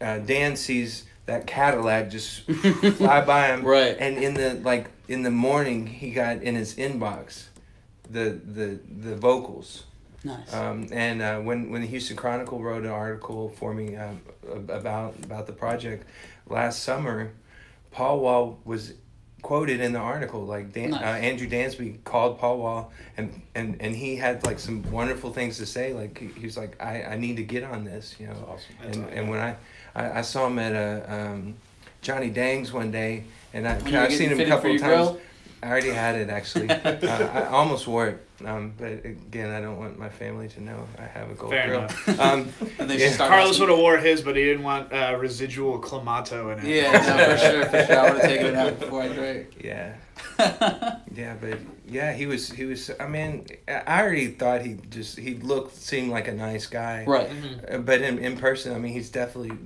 Uh, Dan sees that Cadillac just fly by him, Right. And in the like in the morning, he got in his inbox the the the vocals. Nice. Um, and uh, when when the Houston Chronicle wrote an article for me um, about about the project last summer, Paul Wall was quoted in the article. Like Dan, Nice. uh, Andrew Dansby called Paul Wall, and, and and he had like some wonderful things to say. Like he, he was like, I, I need to get on this, you know. That's awesome. And, awesome. and when I, I I saw him at a um, Johnny Dang's one day, and I When you were I've seen him a couple of times. grill? I already had it actually. uh, I almost wore it, um, but again, I don't want my family to know I have a gold Fair grill. enough. Um, and they yeah. Carlos would have wore his, but he didn't want uh, residual clamato in it. Yeah, no, for sure, for sure. I would have taken it out before I drank. yeah, yeah, but yeah, he was he was. I mean, I already thought he just he looked seemed like a nice guy. Right. Uh, But in, in person, I mean, he's definitely,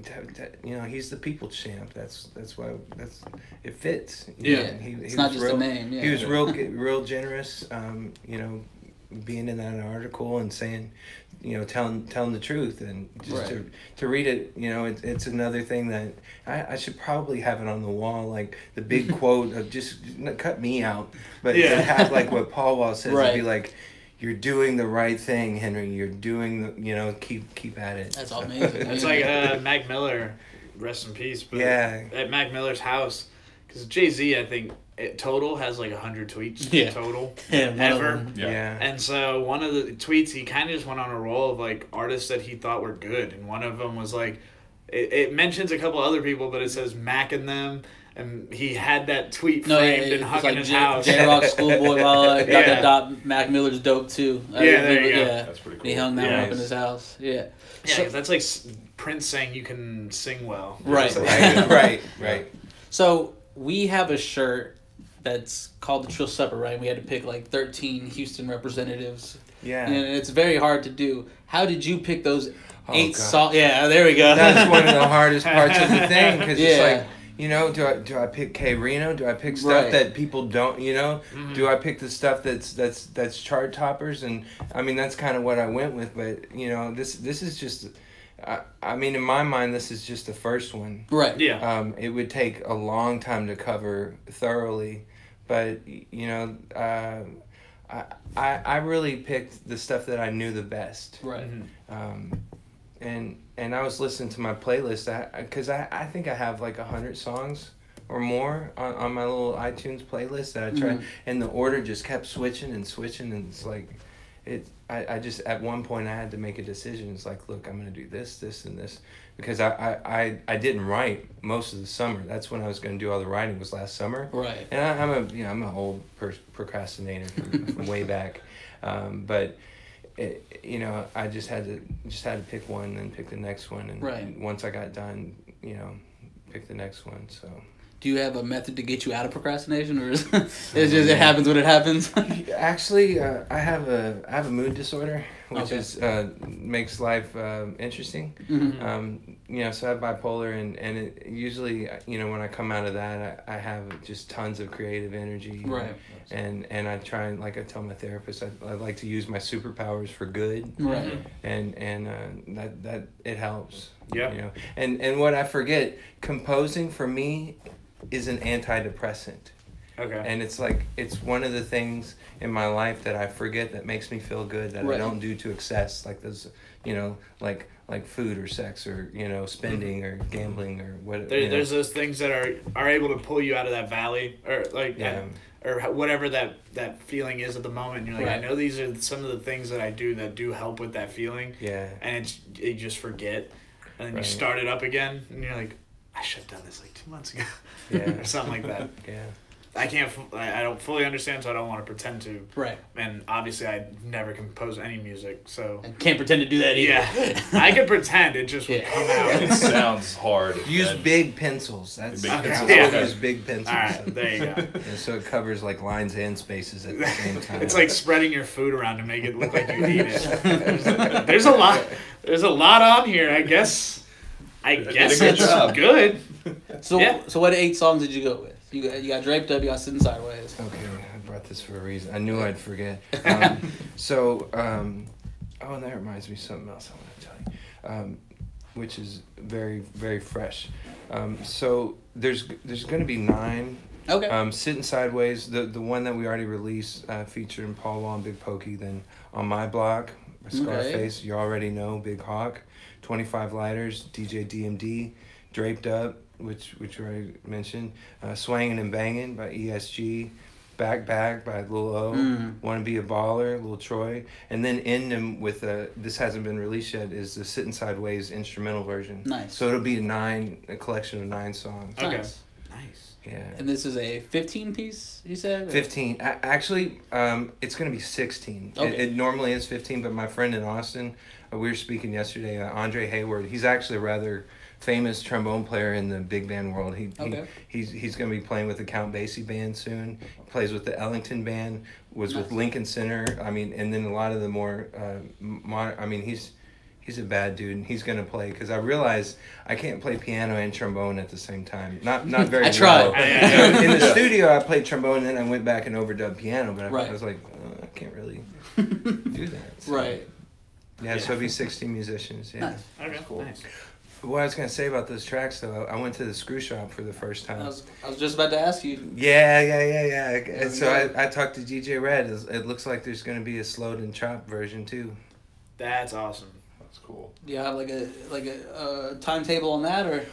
you know, he's the people champ. That's that's why that's it fits. you Yeah. know, he, It's not was just real, a name. Yeah. He was real, real generous. Um, you know, being in that article and saying, you know, telling telling the truth and just to to read it. You know, it, it's another thing that I, I should probably have it on the wall, like the big quote of just cut me out, but Yeah. have like what Paul Wall says, Right. be like. You're doing the right thing, Henry. You're doing the, you know, keep keep at it. That's So- amazing. It's like uh, Mac Miller, rest in peace. But Yeah. At Mac Miller's house, because Jay Z, I think it, total has like hundred tweets Yeah. total Yeah, ever. Yeah. yeah. And so one of the tweets, he kind of just went on a roll of like artists that he thought were good, and one of them was like, it, it mentions a couple other people, but it says Mac and them, and he had that tweet No, framed yeah, and hung it's in like his J- house. J-Rock Schoolboy Walla. Got Yeah. that dot. Mac Miller's dope too. I Yeah, there you go. Yeah, That's pretty cool. He hung that one up in his house. Yeah. Yeah, So- that's like Prince saying you can sing well. Right. right, right, right. So we have a shirt that's called the Trill Supper, right? We had to pick like 13 Houston representatives, Yeah. and it's very hard to do. How did you pick those Oh, eight God. songs? Yeah, there we go. That's one of the hardest parts of the thing because Yeah. it's like, you know, do I do I pick K-Rino? Do I pick stuff Right. that people don't? You know, Mhm. do I pick the stuff that's that's that's chart toppers? And I mean, that's kind of what I went with. But you know, this this is just, I, I mean, in my mind, this is just the first one. right. Yeah. Um, it would take a long time to cover thoroughly, but you know, uh, I, I I really picked the stuff that I knew the best Right. Mhm. um, and and I was listening to my playlist because I, I, think I have like a hundred songs or more on, on my little iTunes playlist that I tried Mhm. and the order just kept switching and switching and it's like it I, I just at one point I had to make a decision. It's like look I'm gonna do this this and this. Because I, I, I, I didn't write most of the summer. That's when I was gonna do all the writing was last summer. Right. and I, I'm a you know I'm an old per- procrastinator from, from way back, um, but it, you know I just had to just had to pick one and pick the next one and Right. once I got done you know pick the next one so Do you have a method to get you out of procrastination, or is it's just it happens when it happens? actually uh, I have a I have a mood disorder which Okay. is uh, makes life um interesting Mhm. um, you know, so I have bipolar, and and it usually, you know, when I come out of that, I, I have just tons of creative energy, Right. And and I try and like I tell my therapist, I, I like to use my superpowers for good, Right. and and uh, that that it helps. Yeah. You know, and and what I forget, composing for me is an antidepressant, Okay. and it's like it's one of the things in my life that I forget that makes me feel good that Right. I don't do to excess, like those, you know, like like food or sex or you know spending mm-hmm. or gambling or what. There, you know. There's those things that are are able to pull you out of that valley or like Yeah. or whatever that that feeling is at the moment. You're like, I know these are some of the things that I do that do help with that feeling, yeah. and it's you just forget, and then Right. you start it up again, and you're like, I should have done this like two months ago, Yeah. or something like that. Yeah. I can't. I I don't fully understand, so I don't want to pretend to. Right. And obviously, I never compose any music, so I can't pretend to do that either. yeah, I could pretend. It just would Yeah. come out. It sounds hard. Use and- big pencils. That's Big that's pencils. what I Yeah. use big pencils. All right, there you go. Yeah, so it covers like lines and spaces at the same time. It's like spreading your food around to make it look like you eat it. There's, there's a lot. There's a lot on here. I guess. I guess it's good. So Yeah. so what eight songs did you go with? You got you got draped up. You got sitting sideways. Okay, I brought this for a reason. I knew I'd forget. Um, so, um, oh, and that reminds me of something else I want to tell you, um, which is very, very fresh. Um, so there's there's going to be nine. Okay. Um, Sitting Sideways, the the one that we already released, uh, featuring Paul Wall and Big Pokey. Then on my block, Scarface, you already know Big Hawk, Twenty Five Lighters, DJ DMD, Draped Up, which which I mentioned, uh, Swangin' and Bangin' by ESG, Back Back by Lil O. Want to Be a Baller, Lil Troy, and then end them with a this hasn't been released yet is the Sitting Sideways instrumental version. Nice. So it'll be a nine a collection of nine songs. Okay. Nice. Nice. Yeah. And this is a 15 piece, you said? or- 15 A- actually um, it's going to be 16 Okay. it, it normally is 15 but my friend in austin uh, we were speaking yesterday uh, andre hayward he's actually a rather famous trombone player in the big band world he, Okay. he he's, he's going to be playing with the count basie band soon he plays with the ellington band was with lincoln center i mean and then a lot of the more uh, mod- i mean he's he's a bad dude and he's gonna play because i realize i can't play piano and trombone at the same time not not very I tried. well. Yeah, yeah, in the studio i played trombone and then i went back and overdubbed piano but i, Right. I was like uh, i can't really do that So, Right. yeah, so it'll be 16 musicians yeah Nice. Okay. cool. Nice. What i was gonna say about those tracks though i went to the screw shop for the first time I was, I was just about to ask you. yeah, yeah, yeah, yeah. And we so go. I, I talked to DJ Red. It it looks like there's going to be a slowed and chopped version too. That's awesome. That's cool. Do you have like a like a uh, timetable on that or?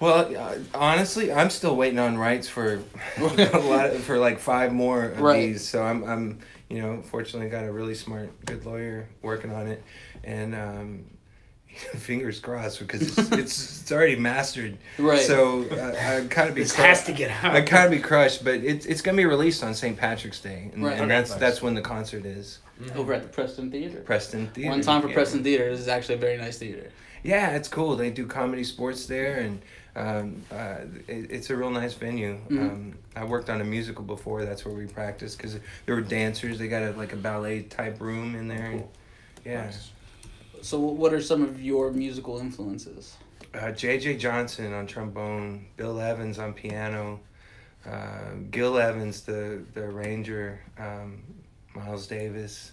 Well, uh, honestly, I'm still waiting on rights for a lot of, for like five more of Right. these. So I'm I'm you know fortunately got a really smart good lawyer working on it, and um, fingers crossed because it's it's, it's already mastered. Right. So uh, I kind of be This cru- has to get out. I kind of be crushed, but it's it's gonna be released on St. Patrick's Day, and, Right. and that's nice. that's when the concert is. over at the Preston Theater. Preston Theater. One time for yeah. Preston Theater. This is actually a very nice theater. Yeah, it's cool. They do comedy sports there, and um, uh, it, it's a real nice venue. Mhm. Um, I worked on a musical before. That's where we practiced because there were dancers. They got a, like a ballet type room in there. Cool. Yeah. Nice. So, what are some of your musical influences? Uh, J.J. Johnson on trombone, Bill Evans on piano, uh, Gil Evans, the, the arranger, um, Miles Davis.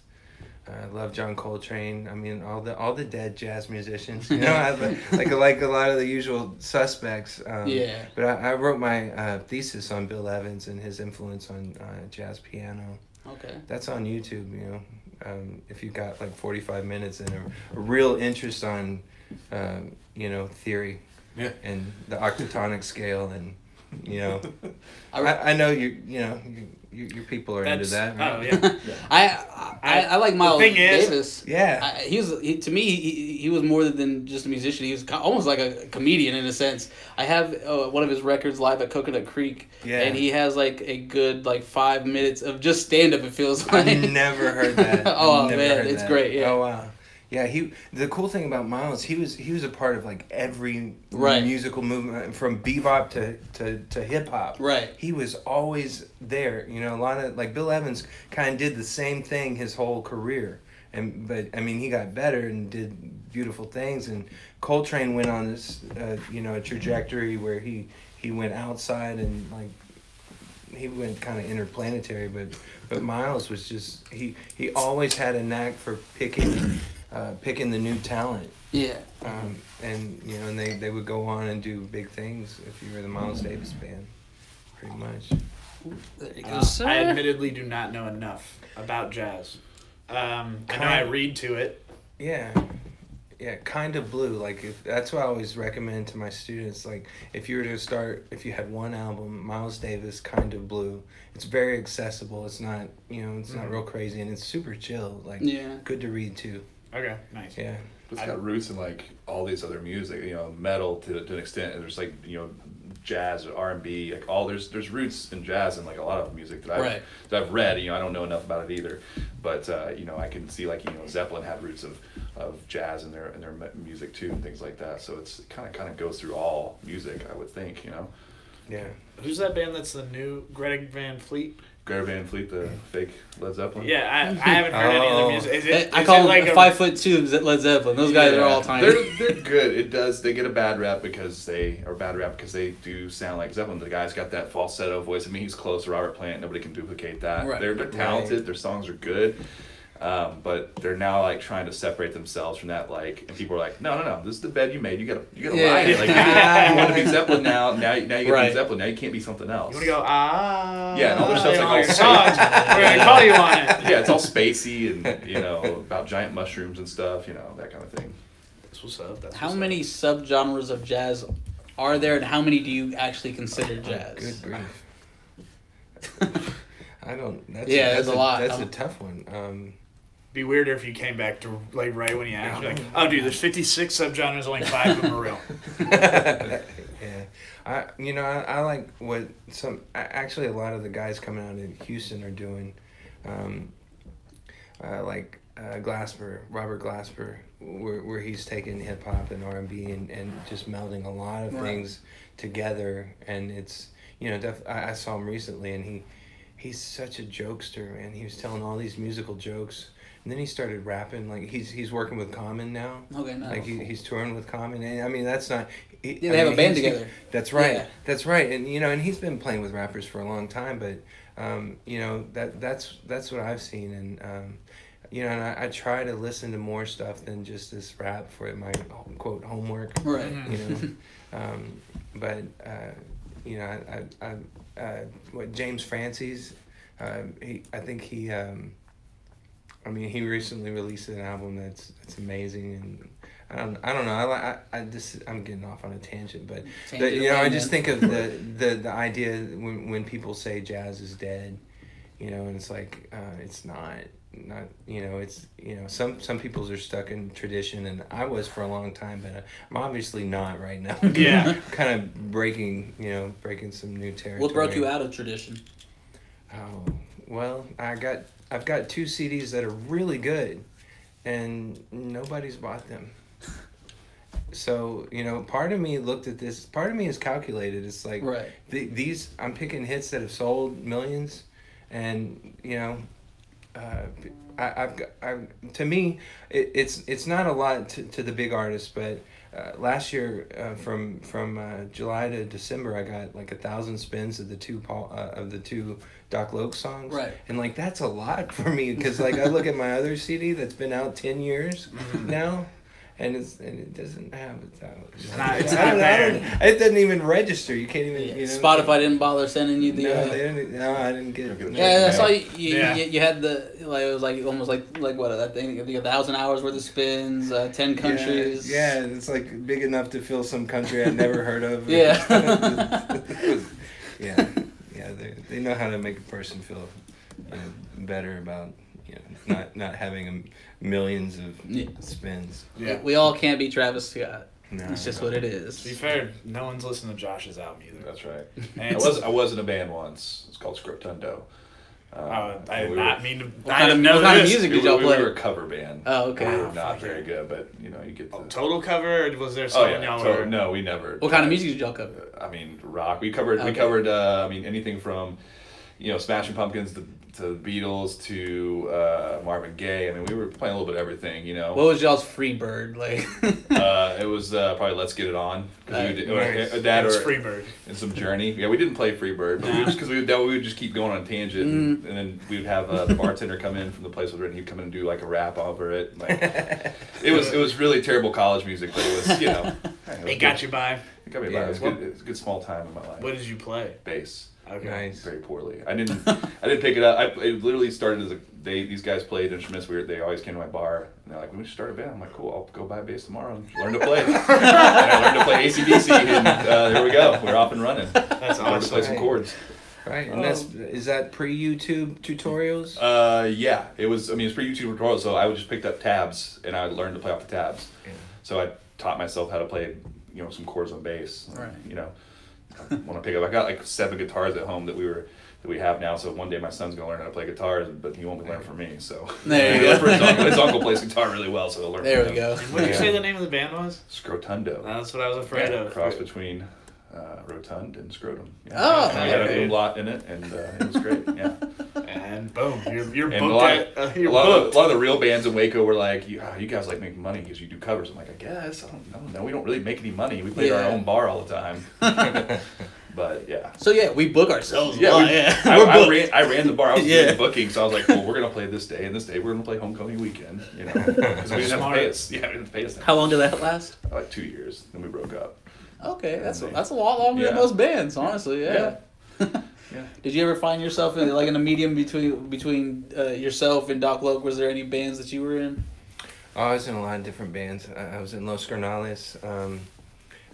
I love John Coltrane. I mean, all the all the dead jazz musicians. You know, I, li- like like a lot of the usual suspects. Um, Yeah. But I, I wrote my uh, thesis on Bill Evans and his influence on uh, jazz piano. Okay. That's on YouTube. You know, um, if you've got like forty five minutes and a, a real interest on, um, you know, theory Yeah. and the octatonic scale and you know I, I, I know you you know you, you, your people are into that right? Oh yeah. I, I, I like Miles thing is- Davis. yeah I, he was he, to me he, he was more than just a musician. He was co- almost like a comedian in a sense. I have uh, one of his records live at Coconut Creek, Yeah. and he has like a good like five minutes of just stand up. It feels like. I've never heard that Oh, Never man, it's that. great, yeah. oh wow yeah he the cool thing about Miles he was he was a part of like every Right. musical movement from bebop to to, to hip hop right. he was always there. You know, a lot of like Bill Evans kind of did the same thing his whole career, and but I mean he got better and did beautiful things. And Coltrane went on this, uh, you know, a trajectory where he he went outside and like he went kind of interplanetary. But but Miles was just he he always had a knack for picking uh, picking the new talent. Yeah. Um, and you know, and they, they would go on and do big things if you were the Miles Davis band, pretty much. There you go, Uh, sir. I admittedly do not know enough about jazz. Um, I know I read to it. Yeah, yeah, kind of blue. Like if that's what I always recommend to my students. Like if you were to start, if you had one album, Miles Davis, kind of blue. It's very accessible. It's not, you know, it's not Mhm. real crazy, and it's super chill. Like yeah. good to read too. Okay, nice. Yeah, It's got roots in like all these other music, you know, metal to, to an extent. And there's like you know, jazz, or R and B, like all there's there's roots in jazz and like a lot of music that I've Right. that I've read. You know, I don't know enough about it either, but uh, you know, I can see like you know Zeppelin had roots of, of jazz in their in their music too and things like that. So it's kind of kind of goes through all music, I would think. You know, yeah. Who's that band that's the new Greta Van Fleet? Greta Van Fleet, the fake Led Zeppelin. Yeah, I, I haven't heard any of Oh. the music. Is it, I is call it them like a, five foot two Led Zeppelin. Those guys are all tiny. They're they're good. It does. They get a bad rap because they or bad rap because they do sound like Zeppelin. The guy's got that falsetto voice. I mean, he's close to Robert Plant. Nobody can duplicate that. Right. They're they're talented. Right. Their songs are good. Um, but they're now like trying to separate themselves from that. Like, and people are like, no, no, no. This is the bed you made. You gotta you gotta Yeah. lie. it. Like, you, you want to be Zeppelin now. Now, you- now you gotta Right. be Zeppelin. Now you can't be something else. You want to go, ah. Yeah, and all their stuff's you like all your songs. We're going to call you on it. Yeah, it's all spacey and you know about giant mushrooms and stuff. You know that kind of thing. That's what's up. That's How what's many subgenres of jazz are there, and how many do you actually consider jazz? Good grief. I don't. That's Yeah, that's there's a lot. That's a Um, tough one. Um, Be weirder if you came back to like right when you asked. You're like, oh, dude, there's 56 subgenres, only five of them are real. yeah, I you know I, I like what some actually a lot of the guys coming out in Houston are doing, um, uh, like uh, Glasper, Robert Glasper, where where he's taking hip hop and R and B and and just melding a lot of Right. things together, and it's you know def- I, I saw him recently and he he's such a jokester man. He was telling all these musical jokes. And then he started rapping like he's he's working with Common now. Okay, nice. Like he, he's touring with Common, and I mean that's not. he- Yeah, I they have mean, a band together. That's right. Yeah. That's right, and you know, and he's been playing with rappers for a long time, but um, you know that that's that's what I've seen, and um, you know, and I, I try to listen to more stuff than just this rap for my quote homework. Right. You know, um, but uh, you know, I, I, I uh, what James Francies, uh, he I think he. Um, I mean, he recently released an album that's that's amazing, and I don't I don't know. I I, I just I'm getting off on a tangent, but the, you know I just think of the, the the idea when when people say jazz is dead, you know, and it's like uh, it's not not you know it's you know some some people's are stuck in tradition and I was for a long time but uh, I'm obviously not right now. Yeah. kind of breaking you know breaking some new territory. What broke you out of tradition? Oh well, I got I've got two CDs that are really good, and nobody's bought them. So you know, part of me looked at this. Part of me is calculated. It's like Right. the, these I'm picking hits that have sold millions, and you know, uh, I, I've got I to me it, it's it's not a lot to, to the big artists, but uh, last year uh, from from uh, July to December I got like a thousand spins of the two Paul uh, of the two Doc Loc songs, Right. And like that's a lot for me because like I look at my other CD that's been out ten years now. And it's and it doesn't have it out. It's not- it's not there. It doesn't even register. You can't even. You know, Spotify didn't bother sending you the. no, uh, they didn't, no, I didn't get. Okay. no. yeah, I saw you. You, Yeah. you. you had the like it was like almost like like what I think I think a thousand hours worth of spins, uh, ten countries. Yeah, yeah, it's like big enough to fill some country I'd never heard of. Yeah. yeah, yeah. They they know how to make a person feel you know, better about you know not not having a millions of Yeah. spins. Yeah. We all can't be Travis Scott. No, It's just what it is. To be fair, no one's listened to Josh's album either. That's right. And I was I was in a band once. It's called Scrotundo. Um, Uh, I did we not were- mean to. What kind of- didn't know what kind of music we, did y'all we, play? we were a cover band. Oh, okay. We were not very good, but you know you get the. Oh, total cover, or was there something Oh someone yeah, y'all to- were? no, we never. What kind of music did y'all cover? I mean, rock. We covered. We covered. Uh, I mean, anything from, you know, Smashing Pumpkins to, to the Beatles to uh, Marvin Gaye. I mean, we were playing a little bit of everything. You know. What was y'all's free bird like? uh, it was uh, probably Let's Get It On. 'cause we did, Nice. uh, that It's or Freebird. and some Journey. Yeah, we didn't play Freebird, but we just because we, would- that we would just keep going on a tangent, and, and then we would have uh, the bartender come in from the place where he'd come in and do like a rap over it. Like, it was it was really terrible college music, but it was you know. It got you by. It got me Yeah. by. It was good. It was a good small time in my life. What did you play? Bass. Okay. Nice. very poorly. I didn't. I didn't pick it up. I it literally started as a they these guys played instruments. We were, they always came to my bar and they're like, "We should start a band." I'm like, "Cool, I'll go buy a bass tomorrow and learn to play." and I learned to play ACDC, and uh, there we go. We're off and running. That's Learned to play awesome. some chords. Right, and that's is that pre YouTube tutorials? Uh, yeah, it was. I mean, it's pre YouTube tutorials. So I would just picked up tabs and I would learn to play off the tabs. Yeah. So I taught myself how to play, you know, some chords on bass. Right. You know, when I pick up, I got like seven guitars at home that we were that we have now. So one day my son's gonna learn how to play guitars, but he won't be learning from me. So There you go. His uncle, his uncle plays guitar really well, so he'll learn. There from we him. go. What did you say the name of the band was? Scrotundo. That's what I was afraid Yeah, of. cross between uh, rotund and scrotum. Yeah. Oh, And we had a lot in it, and uh, it was great. Yeah. And boom, you're you're And a booked. lot, At, uh, a, you're lot of, a lot of the real bands in Waco were like, you, ah, you guys like make money because you do covers. I'm like, I guess. I don't, I don't know. We don't really make any money. We play at Yeah. our own bar all the time. but yeah. So yeah, we book ourselves. Yeah, lot, we- yeah. I, We're I, booked. ran, I ran the bar. I was Yeah. doing the booking, so I was like, well, we're gonna play this day and this day. We're gonna play homecoming weekend. You know, because we didn't have to pay us. Yeah, we didn't pay us. that How long did that last? much. Like two years. Then we broke up. Okay, that's Yeah. that's a lot longer than Yeah. most bands, honestly. Yeah. Yeah. Did you ever find yourself in like in a medium between between uh, yourself and Doc Loc? Was there any bands that you were in? Oh, I was in a lot of different bands. I, I was in Los Carnales. Um,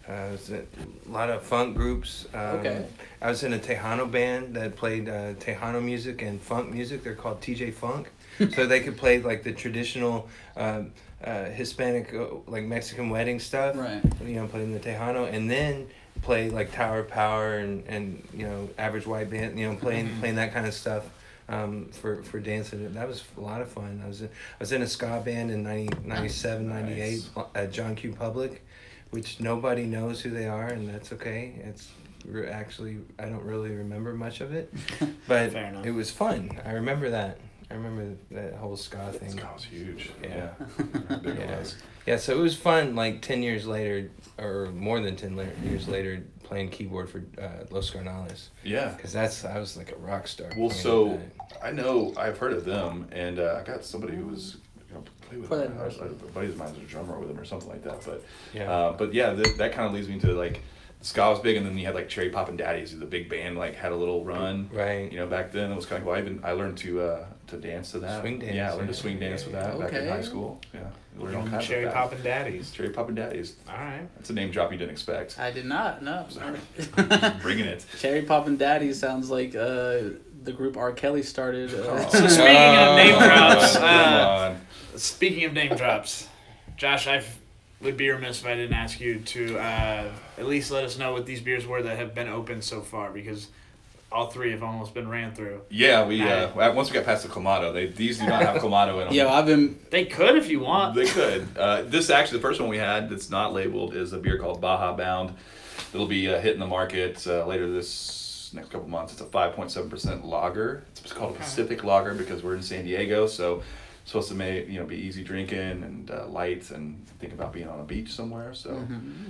I was in a lot of funk groups. Um, Okay. I was in a Tejano band that played uh, Tejano music and funk music. They're called TJ Funk. so they could play like the traditional um, uh, Hispanic, uh, like Mexican wedding stuff. Right. You know, playing the Tejano and then play like Tower of Power and, and you know Average White Band. You know, playing playing that kind of stuff um, for for dancing. That was a lot of fun. I was in, I was in a ska band in 90, 97, 98 at John Q. Public, which nobody knows who they are, and that's okay. It's re- actually I don't really remember much of it, but Fair enough. it was fun. I remember that. I remember that whole ska thing. This guy was huge. Yeah. Yeah. Big Yeah. Yeah, so it was fun. Like ten years later, or more than ten la- years later, playing keyboard for uh, Los Carnales, Yeah. because that's I was like a rock star. Well, so. I know I've heard of them, and uh, I got somebody who was you know, play with Play them. that. I- I- A buddy of mine was a drummer with them or something like that. But Yeah. uh, but yeah, th- that kind of leads me to like ska was big, and then you had like Cherry Poppin' Daddies, who the big band like had a little run. right. You know, back then it was kind of cool. I even I learned to uh, to dance to that. Swing dance, Yeah, I learned yeah. to swing dance with that back in high school. Yeah, I learned all kinds Cherry of that. poppin' daddies. Cherry Poppin' Daddies. All right. That's a name drop you didn't expect. I did not. No. Sorry. Bringing it. Cherry Pop and Daddy sounds like uh, the group R. Kelly started. Uh, So speaking of name Oh, drops, uh, speaking of name drops, Josh, I would be remiss if I didn't ask you to uh, at least let us know what these beers were that have been open so far because all three have almost been ran through. Yeah, we uh, well, once we got past the clamato, they these do not have clamato in them. yeah, I've been. They could if you want. They could. Uh, this actually, the first one we had that's not labeled is a beer called Baja Bound. It'll be uh, hitting the market uh, later this next couple months. It's a 5.7% lager. It's called a Okay. Pacific Lager because we're in San Diego, so it's supposed to make you know be easy drinking and uh, light and think about being on a beach somewhere. So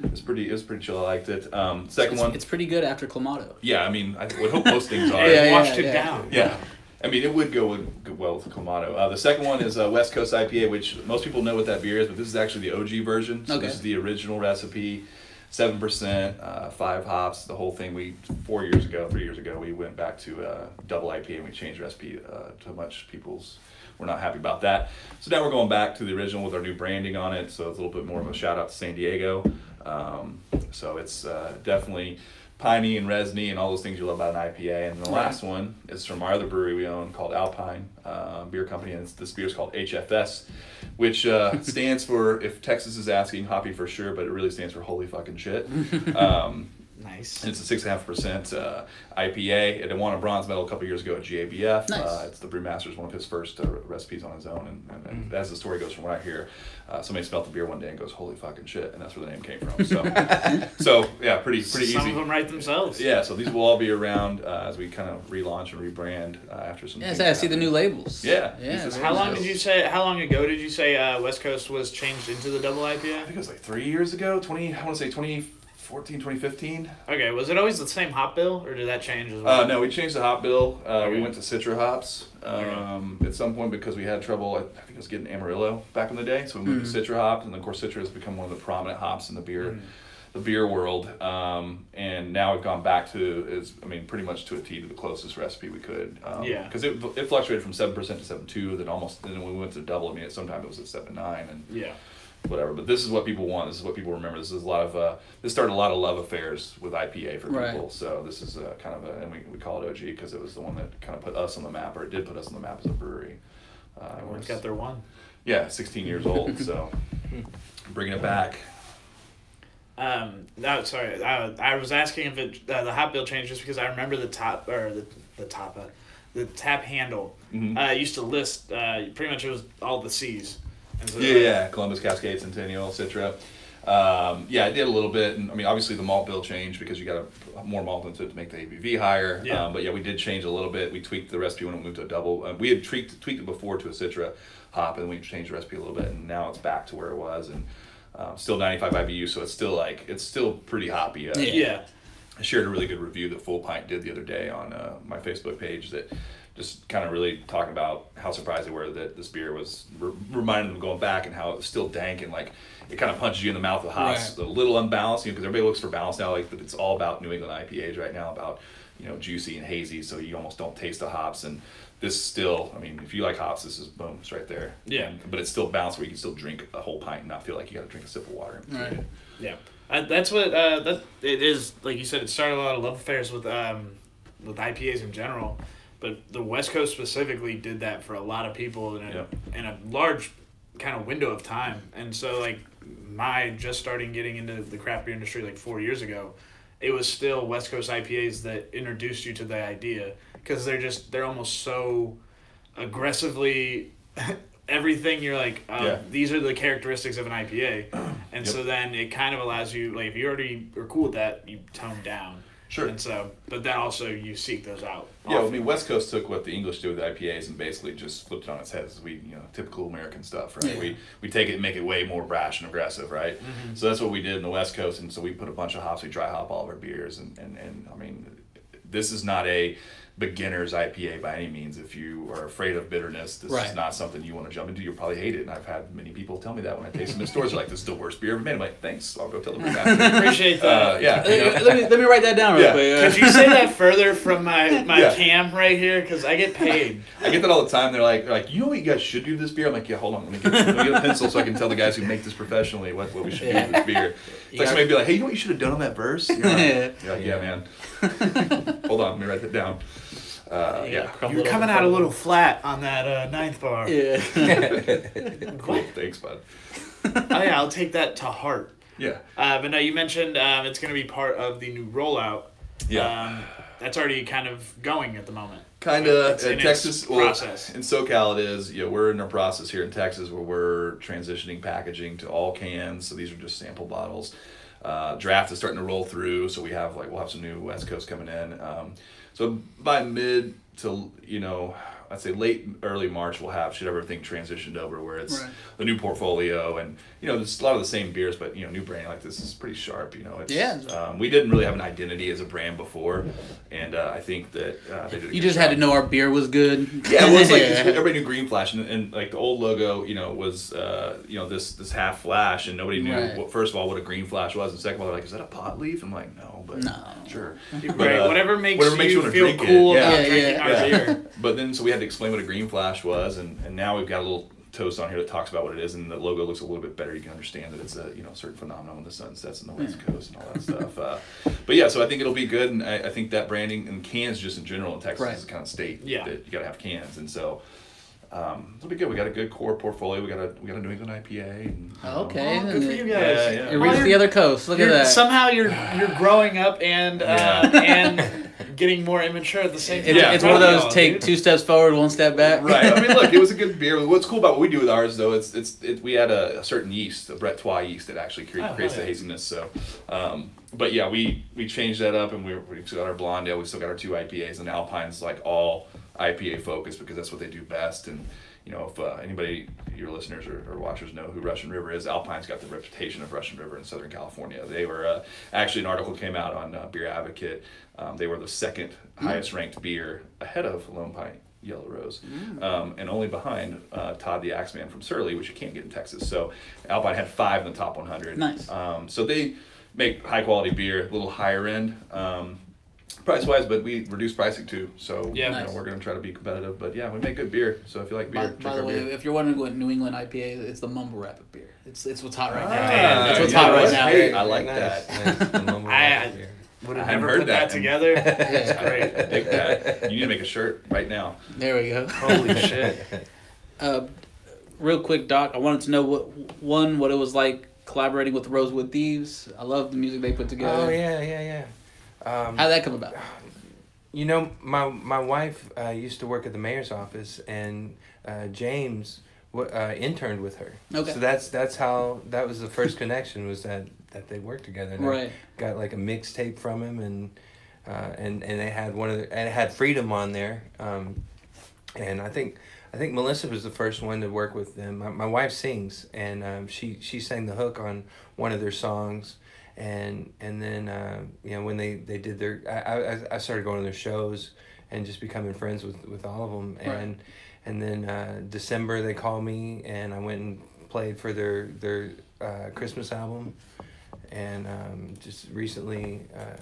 it's pretty it's pretty chill. I liked it. Um, second It's, one, it's pretty good after Clamato. yeah. I mean, I would hope most things are. Yeah, yeah, washed it yeah. down. Yeah. I mean, it would go, with, well with Clamato. Uh, the second one is uh, West Coast IPA, which most people know what that beer is, but this is actually the OG version. So Okay. this is the original recipe, seven percent, uh, five hops. The whole thing. We four years ago, three years ago, we went back to uh, double IPA and we changed the recipe uh, to much people's. We're not happy about that. So now we're going back to the original with our new branding on it. So it's a little bit more of a shout out to San Diego. Um, so it's uh, definitely piney and resiny and all those things you love about an IPA. And the last one is from our other brewery we own called Alpine uh, Beer Company, and it's, this beer is called HFS, which uh, stands for if Texas is asking, hoppy for sure, but it really stands for holy fucking shit. Um, Nice. it's a six and a half percent uh, IPA. It won a bronze medal a couple years ago at GABF. Nice. Uh, it's the brewmaster's one of his first uh, recipes on his own, and, and, and as the story goes from what I hear, uh, somebody smelled the beer one day and goes, "Holy fucking shit!" and that's where the name came from. So, so yeah, pretty pretty Some easy. Some of them write themselves. Yeah, so these will all be around uh, as we kind of relaunch and rebrand uh, after some. Yeah, so I see the new labels. Yeah, Yeah. How long did you say? How long ago did you say uh, West Coast was changed into the double IPA? I think it was like three years ago. Twenty. I want to say 2014, 2015. Okay, was it always the same hop bill, or did that change as well? Uh, no, we changed the hop bill. Uh, Okay. We went to Citra hops Okay. um, at some point because we had trouble. I I think it was getting Amarillo back in the day, so we moved to Citra hops, and of course Citra has become one of the prominent hops in the beer, Mm. the beer world. Um, and now we've gone back to is I mean pretty much to a T to the closest recipe we could. Um, Yeah. Because it, it fluctuated from seven percent to seven two, then almost then when we went to double. I mean, sometimes it was at seven nine, and Yeah. Whatever. But this is what people want. This is what people remember. This is a lot of uh, this started a lot of love affairs with IPA for Right. people. So this is uh, kind of a and we, we call it OG because it was the one that kind of put us on the map, or it did put us on the map as a brewery. Uh, it Everyone's got their one. yeah, 16 years old. So bringing it back. Um, no, sorry. I, I was asking if it uh, the hop bill changed just because I remember the top or the the top uh, the tap handle Mhm. uh, used to list uh, pretty much it was all the C's. And so, Yeah, yeah, Columbus, Cascade, Centennial, Citra. Um, yeah, I did a little bit, and I mean, obviously the malt bill changed because you got a, more malt into it to make the ABV higher. Yeah. Um, but yeah, we did change a little bit. We tweaked the recipe when it moved to a double. Uh, we had tweaked tweaked it before to a Citra hop, and we changed the recipe a little bit, and now it's back to where it was, and um, still 95 IBU, so it's still like it's still pretty hoppy. Uh, Yeah. Yeah. I shared a really good review that Full Pint did the other day on uh, my Facebook page that just kind of really talking about how surprised they were that this beer was re- reminding them going back and how it was still dank and like it kind of punches you in the mouth with hops, Right. a little unbalanced, you know, because everybody looks for balance now, like, it's all about New England IPAs right now, about you know juicy and hazy, so you almost don't taste the hops and. This still, I mean, if you like hops, this is boom, it's right there. Yeah. But it's still balanced where you can still drink a whole pint and not feel like you got to drink a sip of water. Right. Yeah, uh, that's what uh, that it is. Like you said, it started a lot of love affairs with um, with IPAs in general, but the West Coast specifically did that for a lot of people in a Yeah. in a large kind of window of time. And so, like my just starting getting into the craft beer industry like four years ago, it was still West Coast IPAs that introduced you to the idea because they're just they're almost so aggressively everything you're like uh, Yeah. these are the characteristics of an IPA and Yep. so then it kind of allows you like if you already are cool with that you tone down Sure. and so but then also you seek those out Yeah, I mean, West Coast took what the English do with IPAs and basically just flipped it on its head. As we, you know, typical American stuff, right? Yeah. We we take it and make it way more brash and aggressive, right? Mm-hmm. So that's what we did in the West Coast, and so we put a bunch of hops. We dry hop all of our beers, and and and I mean, this is not a beginner's IPA by any means. If you are afraid of bitterness, this Right. is not something you want to jump into. You'll probably hate it. And I've had many people tell me that when I taste them in stores. They're like, "This is the worst beer I've ever made." I'm like, "Thanks, I'll go tell the brewmaster." appreciate that uh, yeah, you know? let, me, let me write that down real Yeah. quick. Uh, could you say that further from my my Yeah. cam right here because I get paid I get that all the time. They're like, they're like, you know what you guys should do to this beer? I'm like, yeah, hold on, let me get, let me get a pencil so I can tell the guys who make this professionally what, what we should do with this beer. It's You like got- somebody be like, hey, you know what you should have done on that verse? You're like, You're like, yeah, man. hold on, let me write that down. Uh, yeah, yeah. you're coming out a little flat on that uh, ninth bar. Yeah. Cool. Thanks, bud. oh yeah, I'll take that to heart. Yeah. Uh, but no, you mentioned um, it's going to be part of the new rollout. Yeah. Um, that's already kind of going at the moment. kind of in in its Texas well, process. in SoCal it is you know we're in a process here in Texas where we're transitioning packaging to all cans so these are just sample bottles uh, draft is starting to roll through so we have like we'll have some new West Coast coming in um, so by mid to you know I'd say late early March we'll have should have everything transitioned over where it's Right. the new portfolio and you know there's a lot of the same beers but you know new brand like this is pretty sharp you know it's Yeah. um, we didn't really have an identity as a brand before and uh, I think that uh, they did a You good just had to know our beer was good. Yeah, well, it's like Yeah. everybody knew Green Flash, and, and like the old logo, you know, was uh, you know this this half flash, and nobody knew Right. what, first of all what a green flash was, and second of all, like, is that a pot leaf? I'm like, no, but No. sure, Right. But, uh, whatever makes whatever makes you, you feel drink it, cool yeah. about Yeah, drinking yeah. our Yeah. beer. But then so we had to explain what a green flash was, and, and now we've got a little toast on here that talks about what it is, and the logo looks a little bit better. You can understand that it's a you know certain phenomenon when the sun sets in the west coast and all that stuff. Uh, but yeah, so I think it'll be good, and I, I think that branding and cans just in general in Texas Right. is kind of state Yeah. that you got to have cans, and so. Um, it'll be good. We got a good core portfolio. We got a we got a New England IPA. And, you Okay. Oh, good for you guys. Yeah, yeah. It Well, reached the other coast. Look at that. Somehow you're you're growing up and uh, and getting more immature at the same time. It's, Yeah. it's one of those Oh, take dude. two steps forward, one step back. right. I mean, look, it was a good beer. What's cool about what we do with ours, though, it's it's it, we had a, a certain yeast, a Brett Trois yeast, that actually cre- Oh, creates hell the haziness. So, um, but yeah, we we changed that up, and we we still got our blonde ale. We still got our two IPAs, and Alpine's like all IPA focused because that's what they do best. And you know, if uh, anybody, your listeners or, or watchers know who Russian River is, Alpine's got the reputation of Russian River in Southern California. They were uh, actually an article came out on uh, Beer Advocate. Um, they were the second highest ranked beer ahead of Lone Pint Yellow Rose, um, and only behind uh, Todd the Axeman from Surly, which you can't get in Texas. So Alpine had five in the top 100. Nice. Um, so they make high quality beer, a little higher end. Um, Price wise, but we reduce pricing too, so Yeah. you know, Nice. we're gonna try to be competitive. But yeah, we make good beer, so if you like beer, By, drink by the our way, beer. if you're wondering what New England IPA it's the Mumble Rapid beer. It's it's what's hot right Ah, now. yeah, That's what's yeah, hot right now. great. I like Nice, that. nice. The I- Would have hadn't never heard put that, that. together. It's Yeah. great. I dig that. You need to make a shirt right now. There we go. Holy shit. Uh, real quick, Doc, I wanted to know what one what it was like collaborating with Rosewood Thieves. I love the music they put together. Oh yeah, yeah, yeah. Um, How would that come about? You know, my my wife uh, used to work at the mayor's office, and uh, James w- uh, interned with her. Okay. So that's that's how that was the first connection was that that they worked together. And I got like a mixtape from him, and uh, and and they had one of the, and it had Freedom on there, um, and I think. I think Melissa was the first one to work with them. My, my wife sings, and um, she she sang the hook on one of their songs, and and then uh, you know when they they did their I, I I started going to their shows and just becoming friends with with all of them. Right. and and then uh, December they called me and I went and played for their their uh, Christmas album. And um, just recently uh,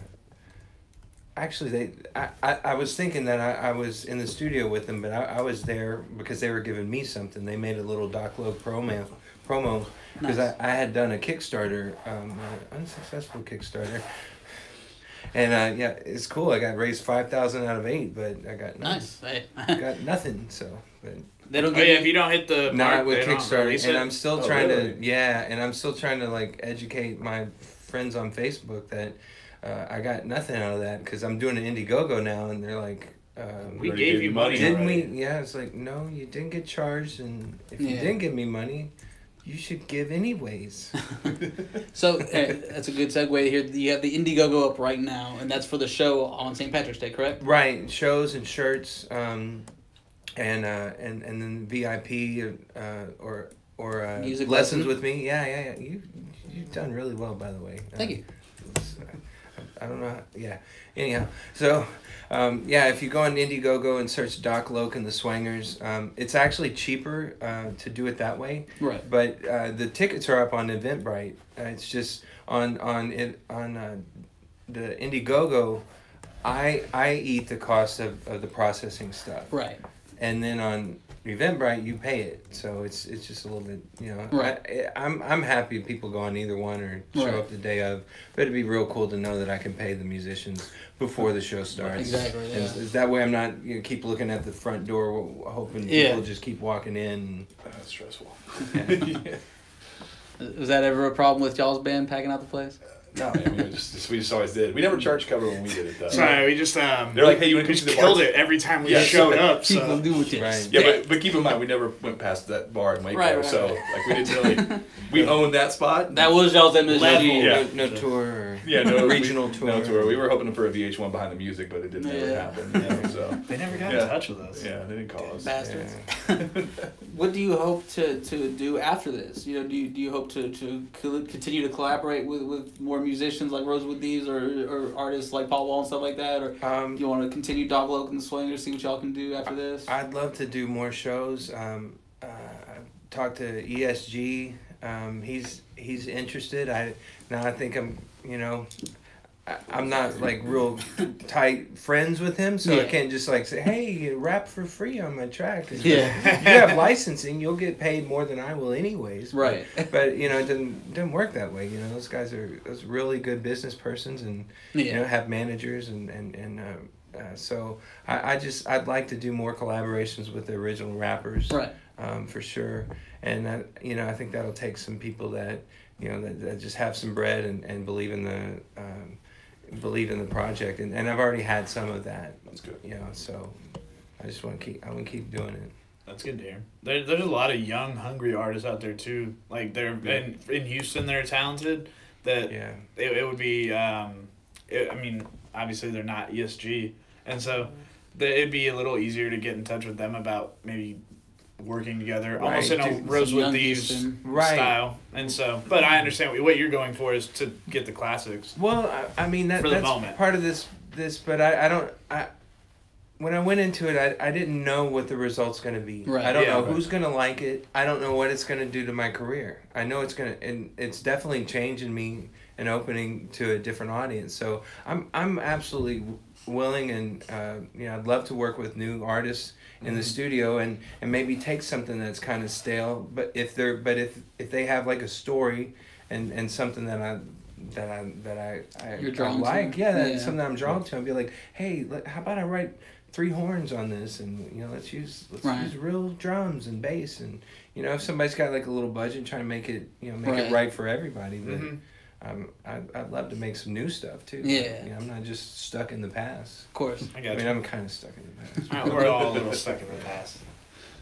actually they I, I, I was thinking that I, I was in the studio with them but I, I was there because they were giving me something. They made a little Doc Loc promo promo because Nice. I, I had done a Kickstarter um, an unsuccessful Kickstarter and uh, yeah it's cool I got raised 5000 out of 8 but I got nothing, Nice. Hey. got nothing so but they don't Oh, yeah, if you don't hit the not mark, with they don't Kickstarter, and it. I'm still Oh, trying really? to yeah, and I'm still trying to like educate my friends on Facebook that uh, I got nothing out of that because I'm doing an Indiegogo now, and they're like, um, We gave gave you you money. money. didn't already. we? Yeah, it's like no, you didn't get charged, and if you didn't give me money, you should give anyways. So eh, that's a good segue here. You have the Indiegogo up right now, and that's for the show on St. Patrick's Day, correct? right, shows and shirts, um, and uh, and and then VIP uh, or or uh, Music lessons lesson? with me. Yeah, yeah, yeah. You you've done really well, by the way. Thank Uh, you. Uh, I don't know. How, yeah. Anyhow, so um, yeah, if you go on Indiegogo and search Doc Loc and the Swangers, um, it's actually cheaper uh, to do it that way. Right. But uh, the tickets are up on Eventbrite. Uh, it's just on on it on uh, the Indiegogo. I I eat the cost of, of the processing stuff Right. And then on Eventbrite, you pay it, so it's it's just a little bit, you know. Right. I, I'm I'm happy if people go on either one or show Right. up the day of, but it'd be real cool to know that I can pay the musicians before the show starts. Exactly, And yeah. s- that way, I'm not you know, keep looking at the front door, hoping Yeah. people just keep walking in. That's stressful. Was that ever a problem with y'all's band packing out the place? No, man, we just, just- we just always did. We never charged cover when we did it though. Sorry, we just um. They're like, hey, you we want to just come to the killed it every time we Yeah. showed up. People So do with this. Right. Yeah, but, but keep in mind, we never went past that bar in Waco, Right, right, so right. like we didn't really. We owned that spot. That was y'all's MSG. Yeah. No, no tour yeah, no regional we, tour. No tour. We were hoping for a VH1 behind the music, but it didn't ever happen. You know, so they never got Yeah. in touch with us. yeah, they didn't call us. Bastards. Yeah. What do you hope to, to do after this? You know, do you, do you hope to, to continue to collaborate with, with more musicians like Rosewood Thieves or, or artists like Paul Wall and stuff like that? Or do Um, you want to continue Doc Loc and the Swangers, see what y'all can do after this? I'd love to do more shows. Um, uh, I've talked to ESG. Um, he's he's interested. I now I think I'm you know. I'm not like real tight friends with him, so I can't just like say, "Hey, rap for free on my track." Yeah. you have licensing, you'll get paid more than I will, anyways. But- Right. But you know, it didn't didn't work that way. You know, those guys are those really good business persons, and you know have managers and and and uh, uh, so I, I just I'd like to do more collaborations with the original rappers Right. um, for sure and that you know I think that'll take some people that you know that, that just have some bread and, and believe in the um, believe in the project and, and I've already had some of that That's good. you know so I just want to keep I want to keep doing it That's good to hear. There, there's a lot of young, hungry artists out there too. Like they're in in Houston, they're talented. That yeah it, it would be. Um, it, I mean, obviously they're not ESG, and so the, it'd be a little easier to get in touch with them about maybe working together, almost in a dude, some Rosewood young Thieves Right. style. And so, but I understand what, what you're going for is to get the classics. Well, I, I mean that For the that's moment. part of this this, but I, I don't I when I went into it, I, I didn't know what the result's gonna be. Right. I don't Yeah, know right. who's gonna like it. I don't know what it's gonna do to my career. I know it's gonna and it's definitely changing me and opening to a different audience. So I'm I'm absolutely willing and uh, you know I'd love to work with new artists in Mm-hmm. the studio and and maybe take something that's kind of stale, but if they're but if if they have like a story and and something that I that I that I I, I drawn to? like yeah that's Yeah. something I'm drawn to. I'd be like, hey, how about I write three horns on this and you know let's use let's Right. use real drums and bass and you know if somebody's got like a little budget trying to make it you know make Right. it right for everybody then Mhm. Um, I'd, I'd love to make some new stuff too Yeah. you know, I'm not just stuck in the past Of course. I got I mean you. I'm kind of stuck in the past We're all a little stuck in the past.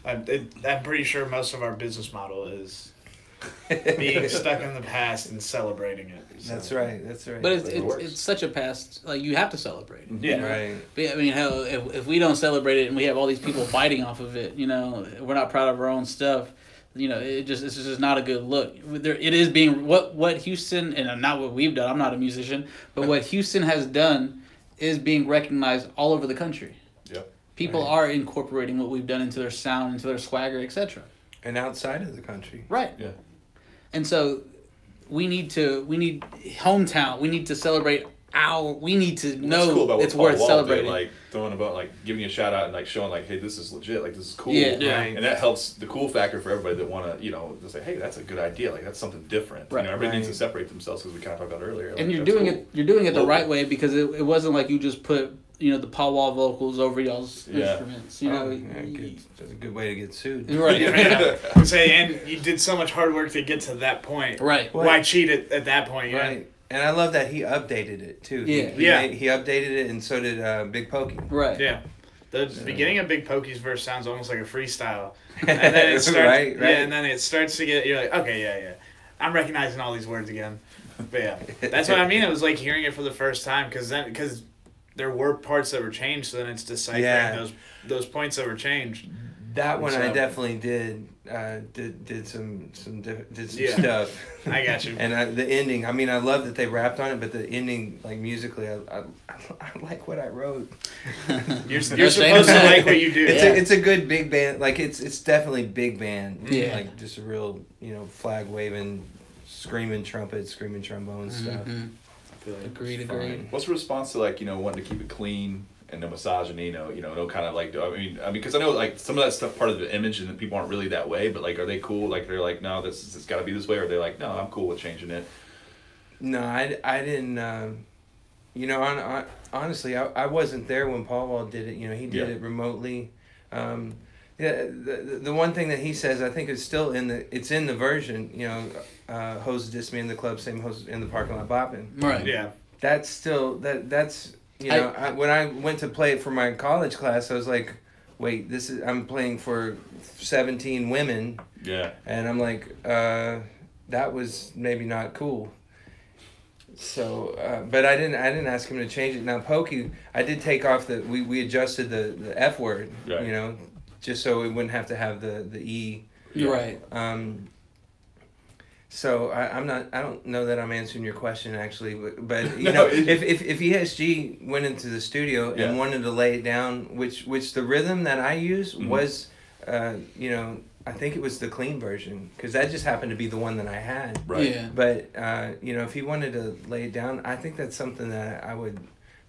I'm, it, I'm pretty sure most of our business model is being stuck in the past and celebrating it. so. that's right that's right But it's, it's, it's such a past, like, you have to celebrate it. Yeah. right But, I mean, hell, if, if we don't celebrate it and we have all these people biting off of it, you know, we're not proud of our own stuff. You know, it just it's just not a good look. There, it is being what what Houston and not what we've done. I'm not a musician, but what Houston has done is being recognized all over the country. Yep. People Right. are incorporating what we've done into their sound, into their swagger, etc. and outside of the country Right. Yeah. And so we need to we need hometown. We need to celebrate our. We need to What's know cool about what it's Paul worth Wall celebrating. Did, like throwing about like giving you a shout out and like showing like, hey, this is legit. Like this is cool. Yeah. Yeah. Right. And that helps the cool factor for everybody that want to, you know, to say, hey, that's a good idea. Like that's something different. Right. You know, everybody needs to separate themselves because we kind of talked about earlier. Like, and you're doing cool. it you're doing it the Local. right way because it, it wasn't like you just put you know the Paul Wall vocals over y'all's Yeah. instruments you know Oh, yeah, good. that's a good way to get sued right Yeah. I would say, and you did so much hard work to get to that point. right Well- Why cheat at, at that point? You know? Right. And I love that he updated it too. Yeah. He, Yeah. made- he updated it, and so did uh, Big Pokey. right Yeah. The Yeah. beginning of Big Pokey's verse sounds almost like a freestyle. And then it starts, right, right. Yeah, and then it starts to get, you're like, okay, yeah, yeah. I'm recognizing all these words again. But yeah, that's what I mean. It was like hearing it for the first time because then, because there were parts that were changed, so then it's deciphering Yeah. those those points that were changed. That one I definitely did. Uh, did did some some diff- did some Yeah. stuff. I got you. and I, the ending. I mean, I love that they rapped on it, but the ending, like musically, I I, I like what I wrote. You're, you're supposed to like what you do. It's Yeah. a it's a good big band. Like it's it's definitely big band. Yeah. Like just a real you know flag waving, screaming trumpet, screaming trombone stuff. Mhm. I feel like- agreed It's agreed. What's the response to like you know wanting to keep it clean and no misogyny, no you know, no kind of like I mean, I mean, because I know like some of that stuff part of the image and that people aren't really that way, but like, are they cool? Like they're like, no, this is, it's got to be this way, or they're like, no, I'm cool with changing it. No, I, I didn't. Um, you know, on, on, honestly, I, I wasn't there when Paul Wall did it. You know, he did Yeah. it remotely. Um, yeah, the, the the one thing that he says, I think, is still in the it's in the version. You know, uh, hoes diss me in the club, same hoes in the parking lot bopping. Right. Yeah. That's still that that's you I- know I, when I went to play it for my college class, I was like, wait, this is I'm playing for seventeen women, Yeah. and I'm like, uh, that was maybe not cool. So, uh, but I didn't. I didn't ask him to change it. Now, Pokey, I did take off the. We, we adjusted the, the F word. Right. You know, just so we wouldn't have to have the the E. You're right. Um, so I, I'm not. I don't know that I'm answering your question actually, but, but you No, know, if, if if ESG went into the studio Yeah. and wanted to lay it down, which which the rhythm that I use Mhm. was, uh, you know, I think it was the clean version because that just happened to be the one that I had. Right. Yeah. But uh, you know, if he wanted to lay it down, I think that's something that I would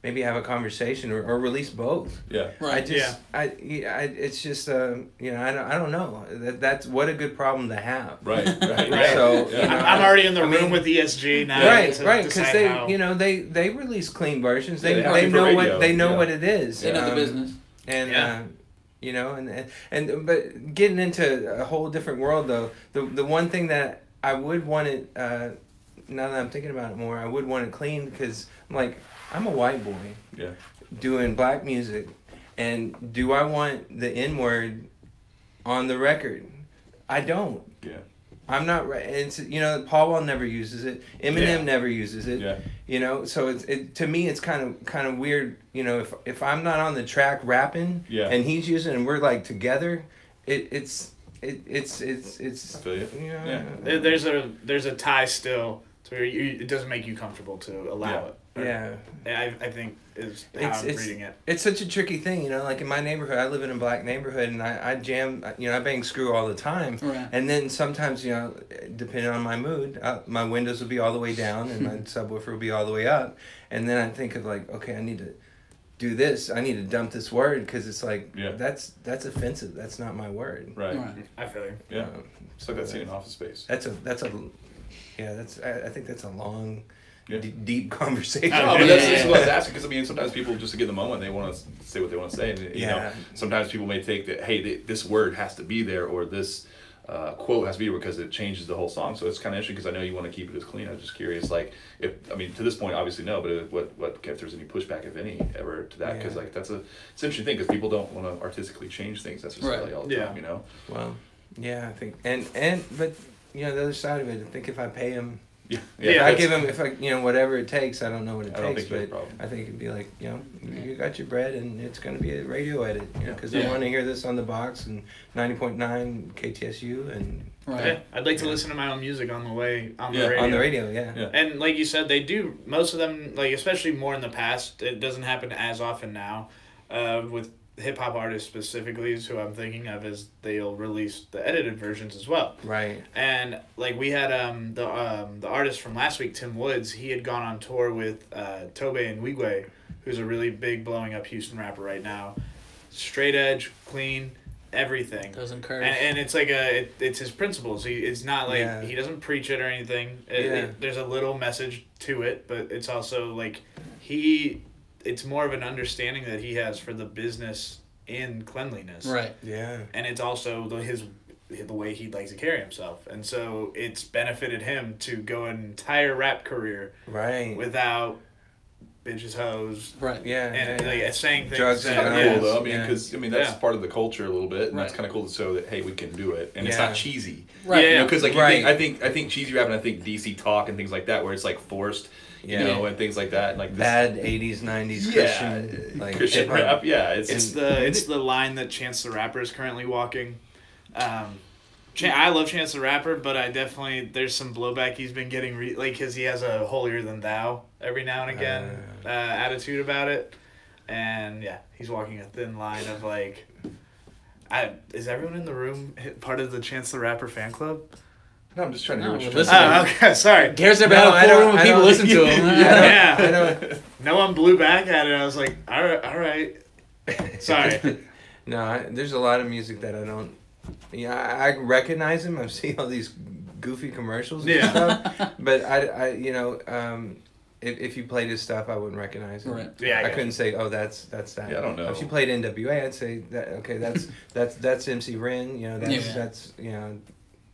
maybe have a conversation or, or release both. Yeah. I Right. just, I, yeah, I, it's just, uh, you know, I don't, I don't know. That that's what a good problem to have. Right. Right. Right. So, Yeah. you know, I'm, I'm already in the I room mean- with ESG now. right, right, because they, how- you know, they they release clean versions. Yeah, They they have they to for know radio, what they know yeah. what it is. They know the Um, business. and Yeah. uh, you know, and, and and but getting into a whole different world though, the the one thing that I would want it. Uh, now that I'm thinking about it more, I would want it clean because I'm like I'm a white boy. Yeah. doing black music and do I want the N word on the record? I don't. Yeah. I'm not right. It's you know Paul Wall never uses it. Eminem Yeah. never uses it. Yeah. You know, so it's it to me it's kind of kind of weird. You know, if if I'm not on the track rapping Yeah. and he's using it and we're like together, it it's it it's it's it's I feel you. you know, Yeah. There's a there's a tie still to where you, it doesn't make you comfortable to allow Yeah. it. Or- yeah. I, I think is how It's- I'm it's- reading it. It's such a tricky thing, you know. Like in my neighborhood, I live in a black neighborhood, and I, I jam, you know, I bang screw all the time. Right. And then sometimes, you know, depending on my mood, uh, my windows will be all the way down, and my subwoofer will be all the way up. And then I think of like, okay, I need to do this. I need to dump this word because it's like Yeah. that's that's offensive. That's not my word. Right. Right. I feel you. Yeah. Um, It's like that scene in Office Space. That's a that's a yeah. That's I, I think that's a long, Yeah. d- deep conversation. Oh, No, but that's, Yeah. that's what I was asking because I mean sometimes people just to get in the moment they want to say what they want to say and you Yeah. know sometimes people may take that hey th- this word has to be there or this uh, quote has to be there because it changes the whole song so it's kind of interesting because I know you want to keep it as clean I'm just curious like if I mean to this point obviously no but if- what what if there's any pushback if any ever to that because Yeah. like that's a it's an interesting thing because people don't want to artistically change things necessarily Right. all the Yeah. time you know Well, yeah, I think and and but you know the other side of it, I think if I pay him yeah Yeah, if I give him, if I, you know, whatever it takes, I don't know what it I takes, think but. I think it'd be like, you know, you got your bread and it's going to be a radio edit, you know, because Yeah. I want to hear this on the box and 90.9 KTSU and Right. Yeah, I'd like to Yeah. listen to my own music on the way on Yeah, the radio. on the radio, yeah. Yeah. And like you said, they do most of them like especially more in the past. It doesn't happen as often now. Uh, with hip hop artists specifically, is who I'm thinking of, is they'll release the edited versions as well. Right. And like we had um the um the artist from last week, Tim Woods, he had gone on tour with uh, Tobe Nwigwe, who's a really big blowing up Houston rapper right now. Straight edge, clean, everything. Doesn't curse. And, and it's like a it, it's his principles. He it's not like Yeah. he doesn't preach it or anything. It- Yeah. it- there's a little message to it, but it's also like he it's more of an understanding that he has for the business in cleanliness. right. Yeah. And it's also the, his the way he likes to carry himself. And so it's benefited him to go an entire rap career Right. without bitches hoes Right. yeah. and yeah, like yeah. saying things Drugs that kind of cool though. I mean, Yeah. because I mean that's Yeah. part of the culture a little bit, and that's Right. kind of cool to show that hey, we can do it, and it's not cheesy. Right. Yeah. You know, because like you Right. think, I think I think cheesy rap and I think DC talk and things like that, where it's like forced, you Yeah. know, and things like that, and like this, Bad 80s, 90s yeah, Christian, like Christian hip-hop. rap, yeah, it's, It's the it's the line that Chance the Rapper is currently walking. Um, Chan- I love Chance the Rapper, but I definitely there's some blowback he's been getting re- like because he has a holier than thou every now and again uh, attitude about it, and yeah, he's walking a thin line of like, I is everyone in the room part of the Chance the Rapper fan club? No, I'm just trying to hear No, what you're we're trying to Oh, okay, sorry. Garrett's never No, had I a full don't- room of people don't- listen to him. Yeah. I don't, No one blew back at it. I was like, all right, all right. Sorry. No, I, there's a lot of music that I don't. Yeah, I, I recognize him. I've seen all these goofy commercials and Yeah. stuff. But I, I, you know, um, if, if you played his stuff, I wouldn't recognize it. Right. Yeah, I I, couldn't say, oh, that's that's that. Yeah, I don't know. If you played NWA, I'd say that. Okay, that's that's that's MC Ren. You know, that's Yeah. that's you know.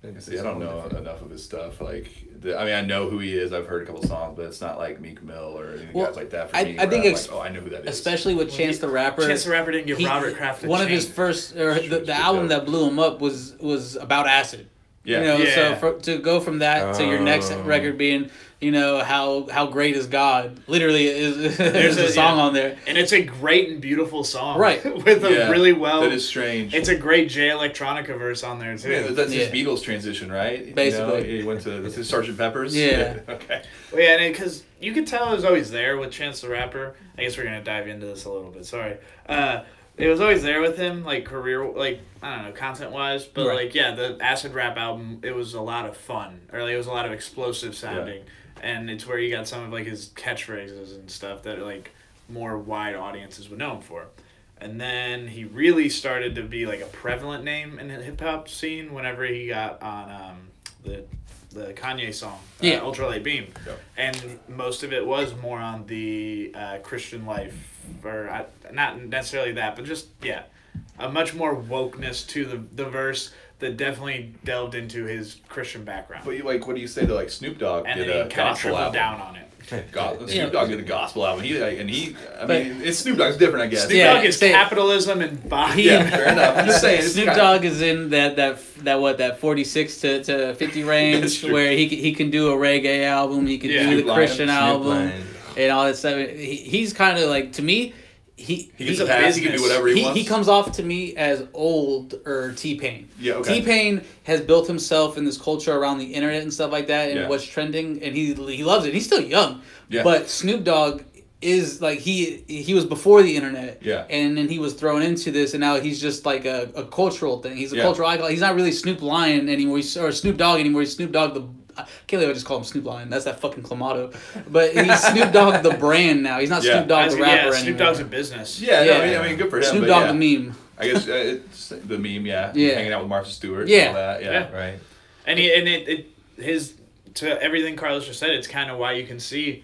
It's- See, I don't know enough of his stuff. Like, the, I mean, I know who he is. I've heard a couple songs, but it's not like Meek Mill or any Well, guys like that. For I- me, I think I'm ex- like, oh, I know who that is. Especially with Well, Chance he- the Rapper. Chance the Rapper didn't give he- Robert Kraft a one of his first, or the, the album that blew him up was was about acid. yeah, You know, Yeah. so for, to go from that to your next Oh. record being, you know, how how great is God? Literally, is There's there's a, a- song yeah. on there. And it's a great and beautiful song. Right. With a Yeah, really well. that is strange. It's a great Jay Electronica verse on there, too. Yeah, that's his Beatles transition, right? You Basically. know, he went to this is Sergeant Pepper's. Yeah. okay. Well, yeah, because you could tell it was always there with Chance the Rapper. I guess we're gonna dive into this a little bit. Sorry. Uh, it was always there with him, like career, like I don't know, content wise. But Right. like, yeah, the acid rap album, it was a lot of fun, or like, it was a lot of explosive sounding, and it's where he got some of like his catchphrases and stuff that like more wide audiences would know him for. And then he really started to be like a prevalent name in the hip hop scene whenever he got on um, the the Kanye song, uh, Yeah. Ultralight Beam, Yep. and most of it was more on the uh, Christian life, or uh, not necessarily that, but just yeah, a much more wokeness to the the verse that definitely delved into his Christian background, But you like, what do you say to like Snoop Dogg and did then a he kind of gospel tripled album? down on it. Go- Snoop Yeah. Dogg did a gospel album. He and he, I But- mean, it's Snoop Dogg's different, I guess. Snoop Yeah, Dogg is say- capitalism and body. Yeah, fair enough. I'm just saying. Snoop Dogg is in that that that what that forty six to, to fifty range where he can- he can do a reggae album, he can Yeah. do the Snoop Lion, Christian Snoop album Lion. and all that stuff. He, he's kind of like to me. He He gets He's a a pass. He can do whatever he, he, wants. he comes off to me as old or T Pain. Yeah, okay. T Pain has built himself in this culture around the internet and stuff like that, and Yeah. what's trending, and he he loves it. He's still young, Yeah. but Snoop Dogg is like he he was before the internet, Yeah. and then he was thrown into this, and now he's just like a, a cultural thing. He's a Yeah. cultural icon. He's not really Snoop Lion anymore, he's, or Snoop Dogg anymore. He's Snoop Dogg the. I can't believe I just call him Snoop Lion. That's that fucking Clamato. But he's Snoop Dogg the brand now. He's not Yeah. Snoop Dogg the rapper yeah, Snoop anymore. Dogg's a business. Yeah, no, Yeah. I, mean, I mean, good for him. Snoop but Dogg yeah. the meme. I guess uh, it's the meme, yeah. Yeah. Hanging out with Martha Stewart. Yeah. And all that. Yeah. Yeah. Right. And he and it, it his to everything Carlos just said, it's kind of why you can see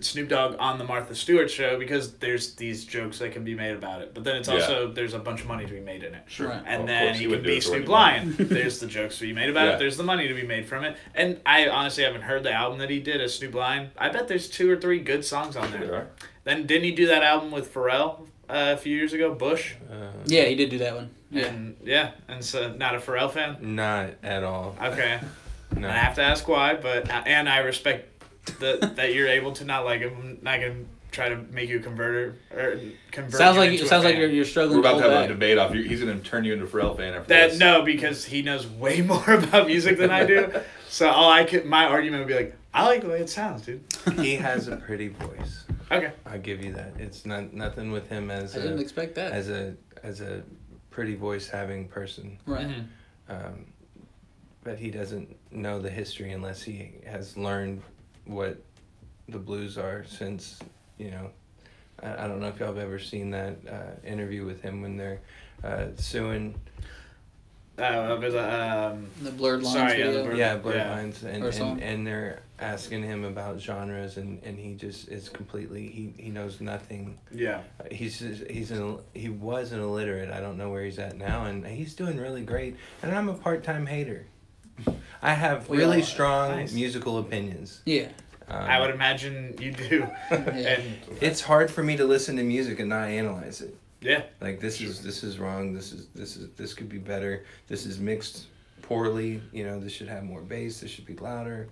Snoop Dogg on the Martha Stewart show because there's these jokes that can be made about it. But then it's Yeah. also there's a bunch of money to be made in it. Sure. Right. And Well, then course he he can would do be Snoop any Lion. there's the jokes to be made about Yeah. it. There's the money to be made from it. And I honestly haven't heard the album that he did as Snoop Lion. I bet there's two or three good songs on There there. Then didn't he do that album with Pharrell uh, a few years ago, Bush? Uh, Yeah, he did do that one. Yeah. And yeah, and so not a Pharrell fan. Not at all. Okay. No. I have to ask why, but and I respect the, that you're able to not like him. I'm not gonna try to make you a converter or convert. Sounds like into a sounds like you're, you're struggling We're about to to hold have a debate off. He's going to turn you into a Pharrell fan after that this. no because he knows way more about music than I do. So all I could my argument would be like I like the way it sounds, dude. he has a pretty voice. Okay. I'll give you that. It's not nothing with him as I didn't expect that. as a as a pretty voice having person. right. Um, but he doesn't know the history unless he has learned what the blues are since you know. I, I don't know if y'all have ever seen that uh, interview with him when they're uh, suing. Uh, but, um, The blurred lines Sorry, yeah, the blurred- Yeah, blurred Yeah. lines, and, and and they're asking him about genres, and, and he just is completely he, he knows nothing. yeah. Uh, He's just, he's an he was an illiterate. I don't know where he's at now, and he's doing really great. And I'm a part time hater. I have We really are. strong Nice. musical opinions. Yeah. Um, I would imagine you do. and It's hard for me to listen to music and not analyze it. yeah. Like this is this is wrong. This is this is this could be better. This is mixed poorly. You know, this should have more bass. This should be louder.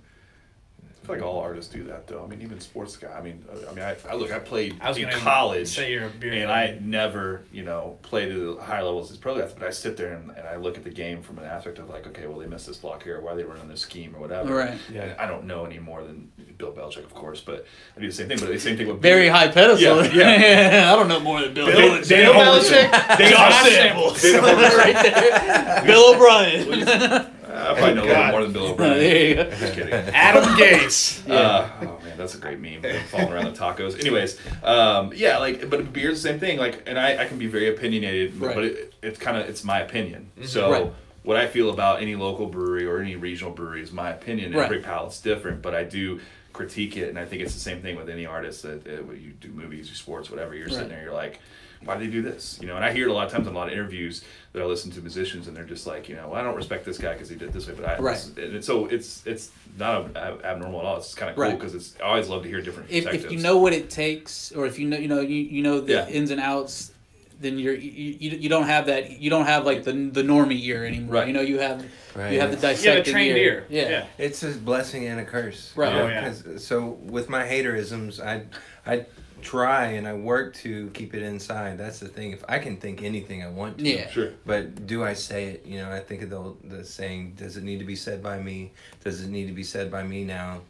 I feel like all artists do that, though. I mean, even sports guy. I mean, I mean, I, I look. I played I was in college. say you're a beer and guy. I never, you know, played at the high levels as pro athletes, but I sit there and, and I look at the game from an aspect of like, okay, well, they missed this block here, why are they running this scheme or whatever. Right. Yeah. And I don't know any more than Bill Belichick, of course, but I do the same thing. But the same thing with Very high pedestal. Yeah, yeah. I don't know more than Bill. Bill, Belichick. Bill Belichick, Dana Josh Holgorsen. Samples. Right there. Bill O'Brien. Uh, I probably know a little God. more than Bill O'Brien. there you go. Just kidding. Adam Gase. Uh, oh man, that's a great meme. Falling around the tacos. Anyways, um, yeah, like, but beer's the same thing. Like, and I, I can be very opinionated, Right. but it, it's kind of it's my opinion. So Right. what I feel about any local brewery or any regional brewery is my opinion. Right. Every palate's different, but I do critique it, and I think it's the same thing with any artist that uh, you do movies, you sports, whatever. You're sitting there, you're like. Why do they do this? You know, and I hear it a lot of times in a lot of interviews that I listen to musicians, and they're just like, you know, well, I don't respect this guy because he did it this way, but I, Right. and it's, so it's it's not ab- abnormal at all. It's kind of cool Right. because it's I always love to hear different if, perspectives. if you know what it takes or if you know you know you, you know the Yeah. ins and outs then you're you, you, you don't have that you don't have like the the normie ear anymore Right. you know you have Right. you have the You have a dissecting trained ear. yeah. Yeah. It's a blessing and a curse. Right. you know, Oh, yeah. 'cause- So with my haterisms, I I try and I work to keep it inside. That's the thing. If I can think anything I want to. Yeah. Sure. But do I say it? You know, I think of the the saying, "Does it need to be said by me? Does it need to be said by me now?"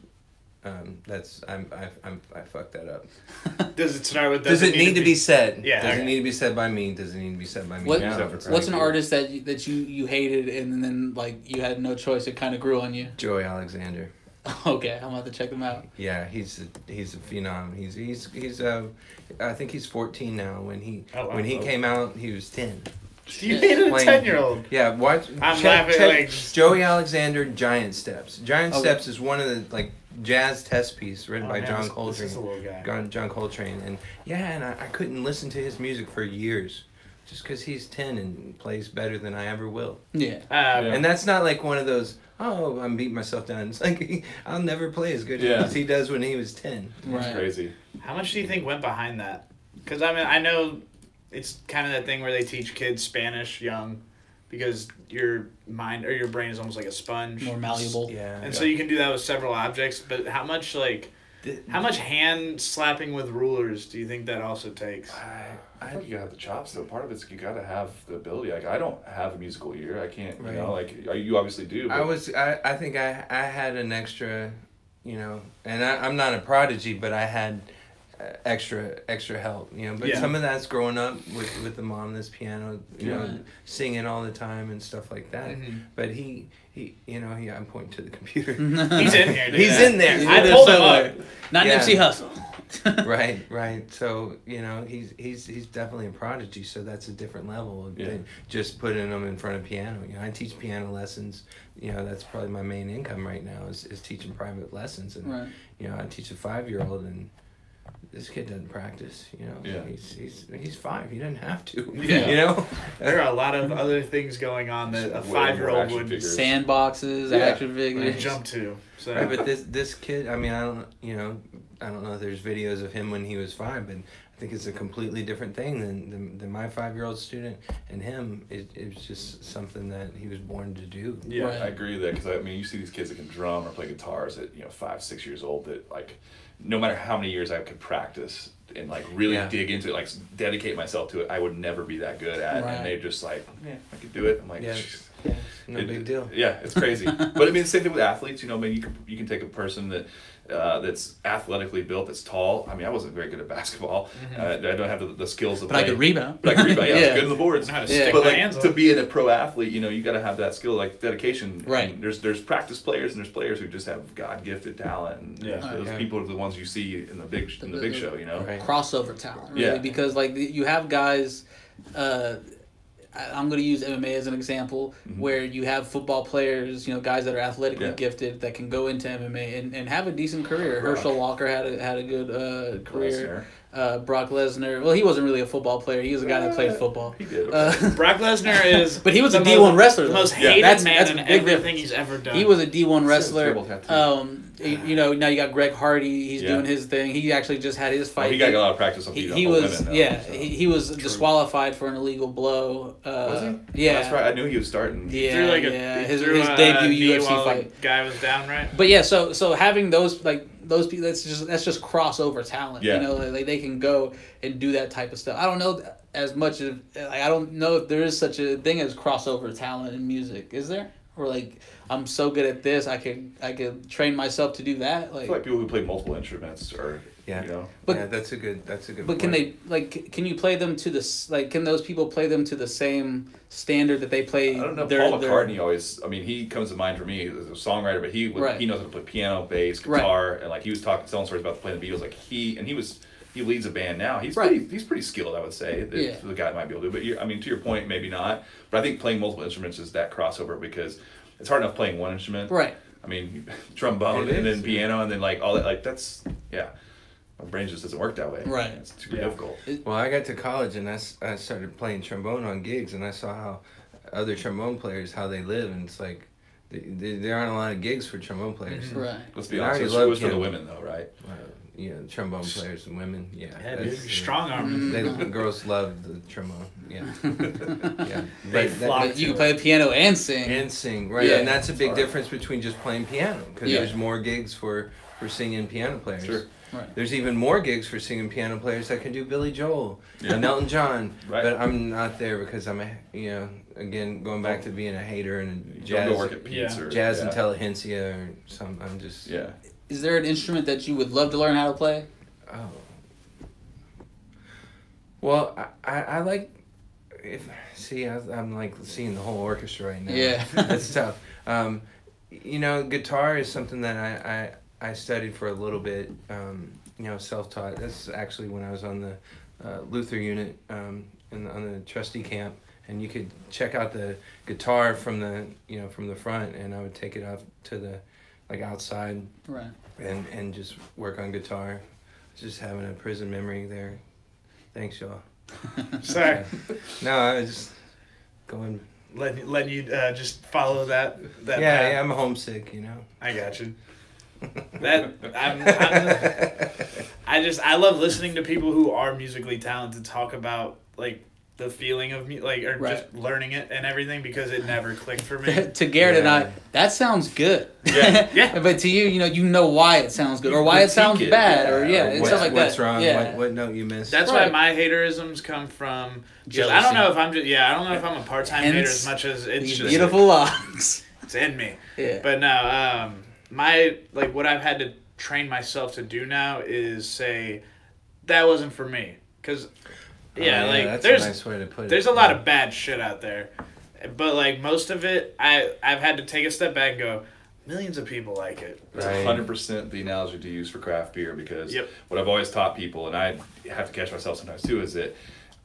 Um, that's I'm I I'm I fucked that up. Does it start with? Does, it need, to be, said? Yeah, Does okay. it need to be said by me? Does it need to be said by me What, now? Yeah. what's an artist that you, that you you hated and then like you had no choice it kind of grew on you Joey Alexander. okay i'm about to check them out Yeah, he's a, he's a phenom. He's he's he's uh, I think he's 14 now. When he Oh, wow. when he came out, he was 10. You hated a ten-year-old. Yeah, watch. I'm check, laughing, check like- Joey Alexander, Giant Steps. Giant Okay. Steps is one of the like jazz test piece written Oh, by man, John this- Coltrane. This is a little guy. John, John Coltrane, and yeah, and I, I couldn't listen to his music for years, just because he's 10 and plays better than I ever will. yeah Uh, Yeah. And that's not like one of those. Oh, I'm beating myself down. It's like I'll never play as good Yeah. as he does when he was 10. It's right crazy. How much do you think went behind that? Because I mean, I know it's kind of that thing where they teach kids Spanish young, because your mind or your brain is almost like a sponge. more malleable Yeah. And so you can do that with several objects, but how much like how much hand slapping with rulers do you think that also takes? I, I think you have the chops though. Part of it's you got to have the ability. Like I don't have a musical ear. I can't. Right. You know, like uh, you obviously do. I was I, I think I I had an extra, you know, and I, I'm not a prodigy, but I had uh, extra extra help, you know. But Yeah. some of that's growing up with with the mom, this piano, you know, singing all the time and stuff like that. Mhm. But he he you know he I'm pointing to the computer. He's in here. dude. He's in there. He's I in there pulled him up. not Yeah. Nipsey Hussle right, right. So you know he's he's he's definitely a prodigy. So that's a different level Yeah. than just putting him in front of piano. You know, I teach piano lessons. You know, that's probably my main income right now is, is teaching private lessons. And right you know, I teach a five year old and this kid doesn't practice. You know, Yeah. he's he's he's five. He doesn't have to. Yeah. You know. There are a lot of other things going on that a five-year-old would figures. sandboxes Yeah. action would figures jump to. So Right, but this this kid, I mean, I don't, you know, I don't know if there's videos of him when he was five, but I think it's a completely different thing than than, than my five year old student and him. It, it was just something that he was born to do. yeah, Right. I agree with that because I mean you see these kids that can drum or play guitars at you know five six years old that like no matter how many years I could practice and like really Yeah. dig into it like dedicate myself to it I would never be that good at it. Right. and they're just like yeah I could do it I'm like Yeah. Yeah, no It- big deal. Yeah, it's crazy. but I mean, the same thing with athletes. You know, I mean, you can you can take a person that uh, that's athletically built, that's tall. I mean, I wasn't very good at basketball. Uh, I don't have the, the skills to but I could rebound But I could rebound. Yeah, I Yeah. was good in the boards. How to Yeah. stick But my like hands to up. be in a pro athlete, you know, you got to have that skill, like dedication. Right. And there's there's practice players and there's players who just have God gifted talent. And Yeah. those Yeah. people are the ones you see in the big in the big show. You know. Right. crossover talent, really, Yeah. because like you have guys. Uh, I- I'm going to use MMA as an example, Mhm. where you have football players, you know, guys that are athletically Yeah. gifted that can go into MMA and, and have a decent career. Herschel Walker had a had a good uh, career. Lesnar. Uh, Brock Lesnar, well, he wasn't really a football player. He was a guy that played Uh, football. He did. Uh, Brock Lesnar is. But he was a the D1 wrestler, The though. most Yeah. hated That's- man that's in a big everything difference. he's ever done. He was a D1 wrestler. terrible tattoo. Um, you you know, now you got Greg Hardy. He's Yeah. doing his thing. He actually just had his Oh, fight. he got a lot of practice on he, beating he was women, though, yeah so. he, he was disqualified for an illegal blow. Uh, Was he? Yeah, That's right. I knew he was starting. Yeah, threw like a yeah. he His, his a debut knee UFC fight. Guy was down right. But yeah, so so having those like those people, that's just that's just crossover talent. Yeah. You know, like they can go and do that type of stuff. I don't know as much of like I don't know if there is such a thing as crossover talent in music. Is there? Or like I'm so good at this. I could I could train myself to do that. Like, like people who play multiple instruments are, Yeah. you know, But- yeah, that's a good. That's a good. but can they like? Can you play them to the like? Can those people play them to the same standard that they play? I don't know. their- Paul their- McCartney always. I mean, he comes to mind for me as a songwriter, but he Right. he knows how to play piano, bass, Right. guitar, and like he was talking, telling stories about playing the Beatles. Like he and he was he leads a band now. He's Right. pretty he's pretty skilled, I would say. that Yeah. The guy might be able to. But you I mean, to your point, maybe not. But I think playing multiple instruments is that crossover because it's hard enough playing one instrument. Right. I mean, trombone and then piano and then like all that. Like that's yeah. My brain just doesn't work that way. Right. It's too Yeah. difficult. Well, I got to college and I, I started playing trombone on gigs, and I saw how other trombone players how they live, and it's like th th there aren't a lot of gigs for trombone players. Mm-hmm. Right. Let's be honest. already It's for the women though, right? Uh, you know, trombone players and women. Yeah, Yeah, dude, that's, strong arm. They, the girls love the trombone. Yeah, yeah. They But that- flock But you can play the piano and sing. and sing right, Yeah. and that's a big Sorry. difference between just playing piano because Yeah. there's more gigs for for singing piano players. Sure. Right. There's even more gigs for singing piano players that can do Billy Joel Yeah. and Elton John. Right. But I'm not there because I'm a you know again going back to being a hater and a jazz go work at Pete's Yeah. or jazz yeah. intelligentsia or some. I'm just Yeah. Is there an instrument that you would love to learn how to play? Oh. Well, I, I, I like if see I, I'm like seeing the whole orchestra right now. Yeah. that's tough. Um, you know, guitar is something that I, I, I studied for a little bit. Um, you know, self taught. That's actually when I was on the uh, Luther unit um, in the, on the trustee camp, and you could check out the guitar from the you know from the front, and I would take it up to the like outside Right. and and just work on guitar. Just having a prison memory there. Thanks, y'all. Sorry, No, I was just going. letting letting you uh, just follow that. That yeah, path. yeah, I'm homesick, you know. I got you. That I'm, I'm I just I love listening to people who are musically talented talk about like the feeling of mu- like or Right. just learning it and everything because it never clicked for me. to Garrett and I, that sounds good. Yeah. Yeah. but to you, you know, you know why it sounds good or why it sounds it, bad yeah, or yeah, or and what's, stuff like what's that. wrong? Yeah. What, what note you missed? That's Right. why my haterisms come from. Because I don't know if I'm just yeah I don't know if I'm a part time hater as much as it's just beautiful locks. it's in me. Yeah. But no, um, my like what I've had to train myself to do now is say that wasn't for me because Oh, yeah, like that's there's a nice way to put it. there's a lot of bad shit out there, but like most of it, I I've had to take a step back and go. Millions of people like it. It's Right. hundred percent the analogy to use for craft beer because Yep. what I've always taught people, and I have to catch myself sometimes too, is that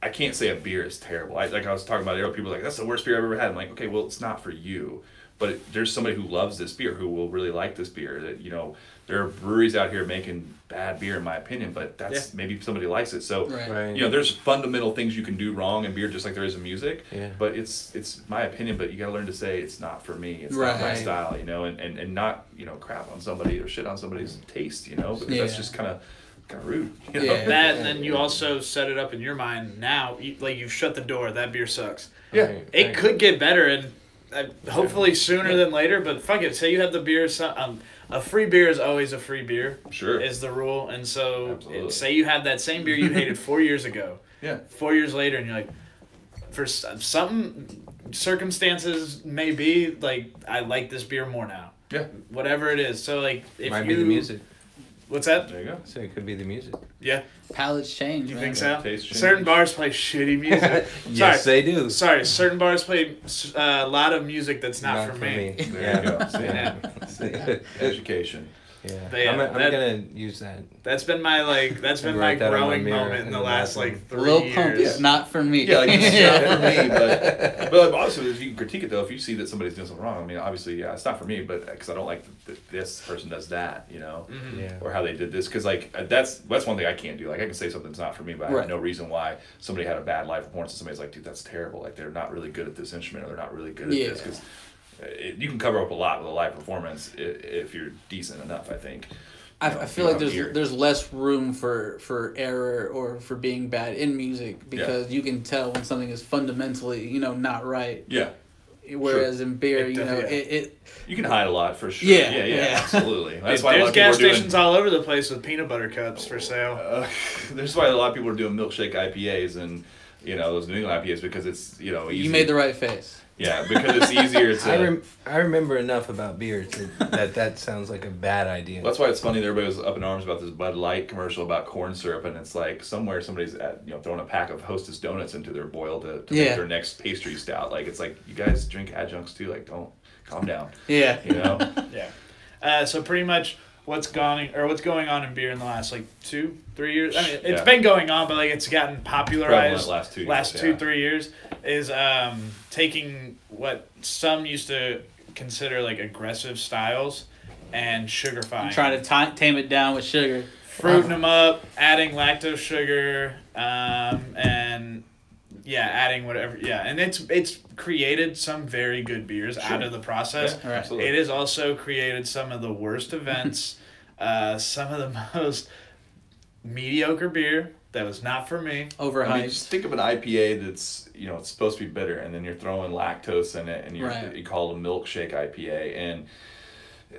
I can't say a beer is terrible. I, like I was talking about earlier, people are like that's the worst beer I've ever had. I'm like, okay, well, it's not for you, but there's somebody who loves this beer who will really like this beer. That you know, there are breweries out here making bad beer, in my opinion, but that's Yeah. maybe somebody likes it. So Right. Right. you know, there's fundamental things you can do wrong in beer, just like there is in music. Yeah. But it's it's my opinion, but you gotta learn to say it's not for me. It's not my style, you know, and, and, and not you know crap on somebody or shit on somebody's taste, you know, because that's just kind of kind of rude. You know? Yeah. That and then you also set it up in your mind now. You, like you've shut the door. That beer sucks. Yeah. It could get better and uh, hopefully sooner than later. But fuck it. Say you have the beer. so- Um, a free beer is always a free beer. Sure. Is the rule, and so it, say you have that same beer you hated four years ago. Yeah. Four years later, and you're like, for s- some circumstances, maybe like I like this beer more now. Yeah. Whatever it is. So like, if Might you be the music. What's that? There you go. So it could be the music. Yeah. Palates change. You man. think so? Taste change. Certain bars play shitty music. yes, Sorry. they do. Sorry, certain bars play uh, a lot of music that's not, for, me. There you go. See? Yeah. Education. Yeah. But I'm, I'm that- gonna use that. That's been my like that's I'm been my that on my growing moment in in the the last like three Lil years. Pump is not for me. Yeah, like it's not for me, but but also if you can critique it though, if you see that somebody's doing something wrong, I mean, obviously, yeah, it's not for me, but because I don't like that this person does that, you know, Mhm. Yeah. or how they did this, because like uh, that's that's one thing I can't do. Like I can say something's not for me, but I Right. have no reason why somebody had a bad live performance and somebody's like, dude, that's terrible. Like they're not really good at this instrument, or they're not really good at Yeah. this, because you can cover up a lot with a live performance i- if you're decent enough. I think. I, know, I feel like there's ear. there's less room for for error or for being bad in music because you can tell when something is fundamentally you know not right. Yeah, Whereas in beer, It you know, yeah. it, it you can hide a lot for sure. Yeah, yeah, yeah, yeah. absolutely. That's There's why a lot of gas people are doing- stations all over the place with peanut butter cups for sale. Uh, that's why a lot of people are doing milkshake IPAs and you know those New England IPAs because it's you know easy. you made the right face. Yeah, because it's easier to. I, rem- I remember enough about beer to, that that sounds like a bad idea. That's why it's funny that everybody was up in arms about this Bud Light commercial about corn syrup, and it's like somewhere somebody's at, you know throwing a pack of Hostess donuts into their boil to, to Yeah. make their next pastry stout. Like it's like you guys drink adjuncts too. Like don't calm down. Yeah. You know. Yeah. Uh, so pretty much what's going or what's going on in beer in the last like two, three years. I mean, it's Yeah. been going on, but like it's gotten popularized Prevalent last two years, last two, yeah. three years. Is um, taking what some used to consider like aggressive styles and sugarifying. Trying to ti tame it down with sugar. fruiting them up, adding lactose sugar, um, and yeah, adding whatever. Yeah, and it's it's created some very good beers out of the process. Yeah, absolutely. It has also created some of the worst events, uh, some of the most mediocre beer that was not for me. Overhyped. I mean, just think of an IPA that's you know it's supposed to be bitter, and then you're throwing lactose in it, and you Right. you call it a milkshake IPA, and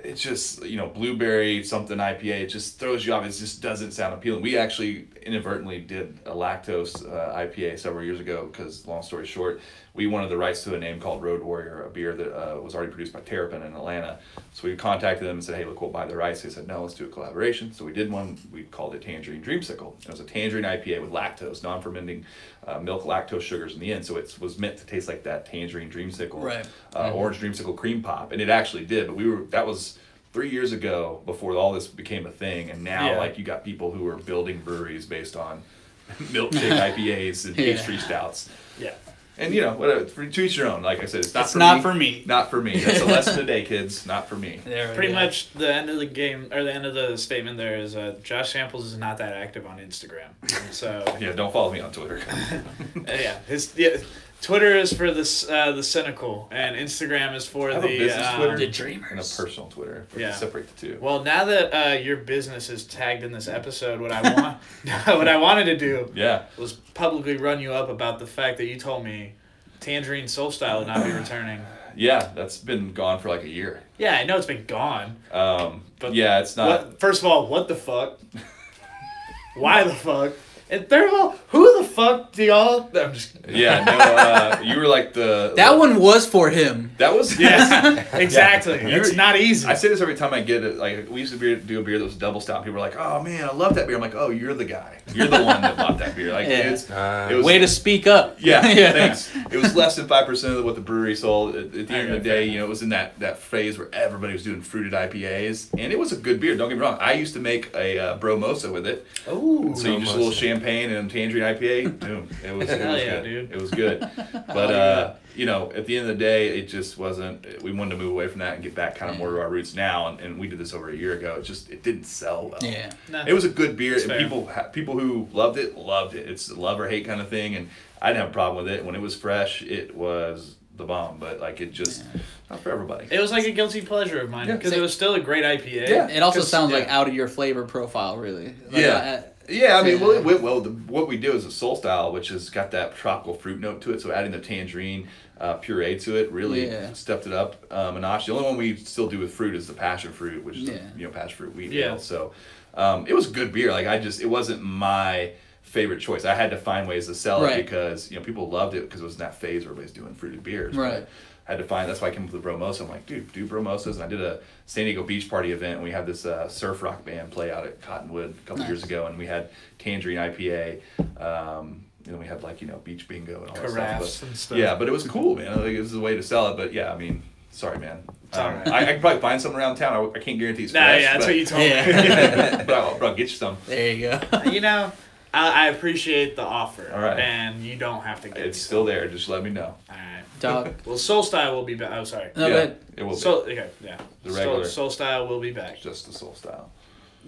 it's just you know blueberry something IPA. It just throws you off. It just doesn't sound appealing. We actually inadvertently did a lactose uh, IPA several years ago because long story short, we wanted the rights to a name called Road Warrior, a beer that uh, was already produced by Terrapin in Atlanta. So we contacted them and said, hey, look, we'll buy the rights. They said, no, let's do a collaboration. So we did one. We called it Tangerine Dreamsicle. It was a tangerine IPA with lactose, non-fermenting uh, milk lactose sugars in the end. So it was meant to taste like that tangerine Dreamsicle, Right. uh, orange Dreamsicle cream pop, and it actually did. But we were that was three years ago before all this became a thing, and now Yeah. like you got people who are building breweries based on milkshake IPAs and Yeah. pastry stouts. Yeah. And you know, whatever, for to each your own. Like I said, it's not It's for not me. for me. Not for me. That's a lesson today, kids. Not for me. There Pretty go. much the end of the game or the end of the statement there is uh, Josh Samples is not that active on Instagram. So Yeah, don't follow me on Twitter. Yeah, his yeah, Twitter is for the uh, the cynical, and Instagram is for I have a the business um, Twitter. The dreamers, and a personal Twitter. Yeah. separate the two. Well, now that uh, your business is tagged in this episode, what I want, what I wanted to do Yeah. was publicly run you up about the fact that you told me Tangerine Soul Style would not be returning. Yeah, that's been gone for like a year. Yeah, I know it's been gone. Um, But but yeah, it's not. What, first of all, what the fuck? Why the fuck? And third of all, who the fuck do y'all? I'm just Yeah, no, uh, you were like the That one was for him. That was yes, exactly. Yeah. It's not easy. I say this every time I get it. Like we used to beer, do a beer that was double stout. People were like, "Oh man, I love that beer." I'm like, "Oh, you're the guy. You're the one that bought that beer." Like Yeah. it's Uh, it was Way to speak up. yeah, yeah. thanks. It was less than five percent of what the brewery sold. At, at the end of the day, you know, it was in that that phase where everybody was doing fruited IPAs, and it was a good beer. Don't get me wrong. I used to make a uh, Bromosa with it. Ooh. So you just a little Bromosa. Champagne and tangerine IPA. Boom. It was, it Hell was yeah, good. dude. It was good. But uh, you know, at the end of the day, it just wasn't. We wanted to move away from that and get back kind of more to our roots now. And, and we did this over a year ago. It just it didn't sell well. Yeah. Nah. It was a good beer, and fair. people people who loved it loved it. It's a love or hate kind of thing, and I didn't have a problem with it. When it was fresh, it was the bomb. But like it just not for everybody. It was like a guilty pleasure of mine Yeah. because it was still a great IPA. Yeah. It also sounds like out of your flavor profile, really. Like, Yeah. I- Yeah, I mean, Yeah. well, it went well. The, what we do is a soul style, which has got that tropical fruit note to it. So adding the tangerine uh, puree to it really Yeah. stepped it up um, a notch. The only one we still do with fruit is the passion fruit, which is Yeah. the, you know passion fruit wheat Yeah. ale. So um, it was good beer. Like I just, it wasn't my favorite choice. I had to find ways to sell Right. it because you know people loved it because it was in that phase where everybody's doing fruited beers. Right. I had to find. That's why I came up with the Bromosa. I'm like, dude, do Bromosas. And I did a San Diego beach party event, and we had this uh, surf rock band play out at Cottonwood a couple Nice. years ago, and we had Tangerine IPA. Um, and then we had like you know beach bingo and all that Carafes stuff. and stuff. yeah, but it was cool, man. Like, it was a way to sell it. But yeah, I mean, sorry, man. It's Um, alright. I, I could probably find something around town. I, I can't guarantee it's Nah, fresh. yeah, that's but, what you told Yeah. but I'll, I'll get you some. there you go. you know, I, I appreciate the offer. All right. And you don't have to get It's still some. there. Just let me know. All right. Dog. Well, Soul Style will be back. Oh, sorry. No, yeah, but it will be. Soul, okay, yeah. The regular. Soul Style will be back. just the soul style.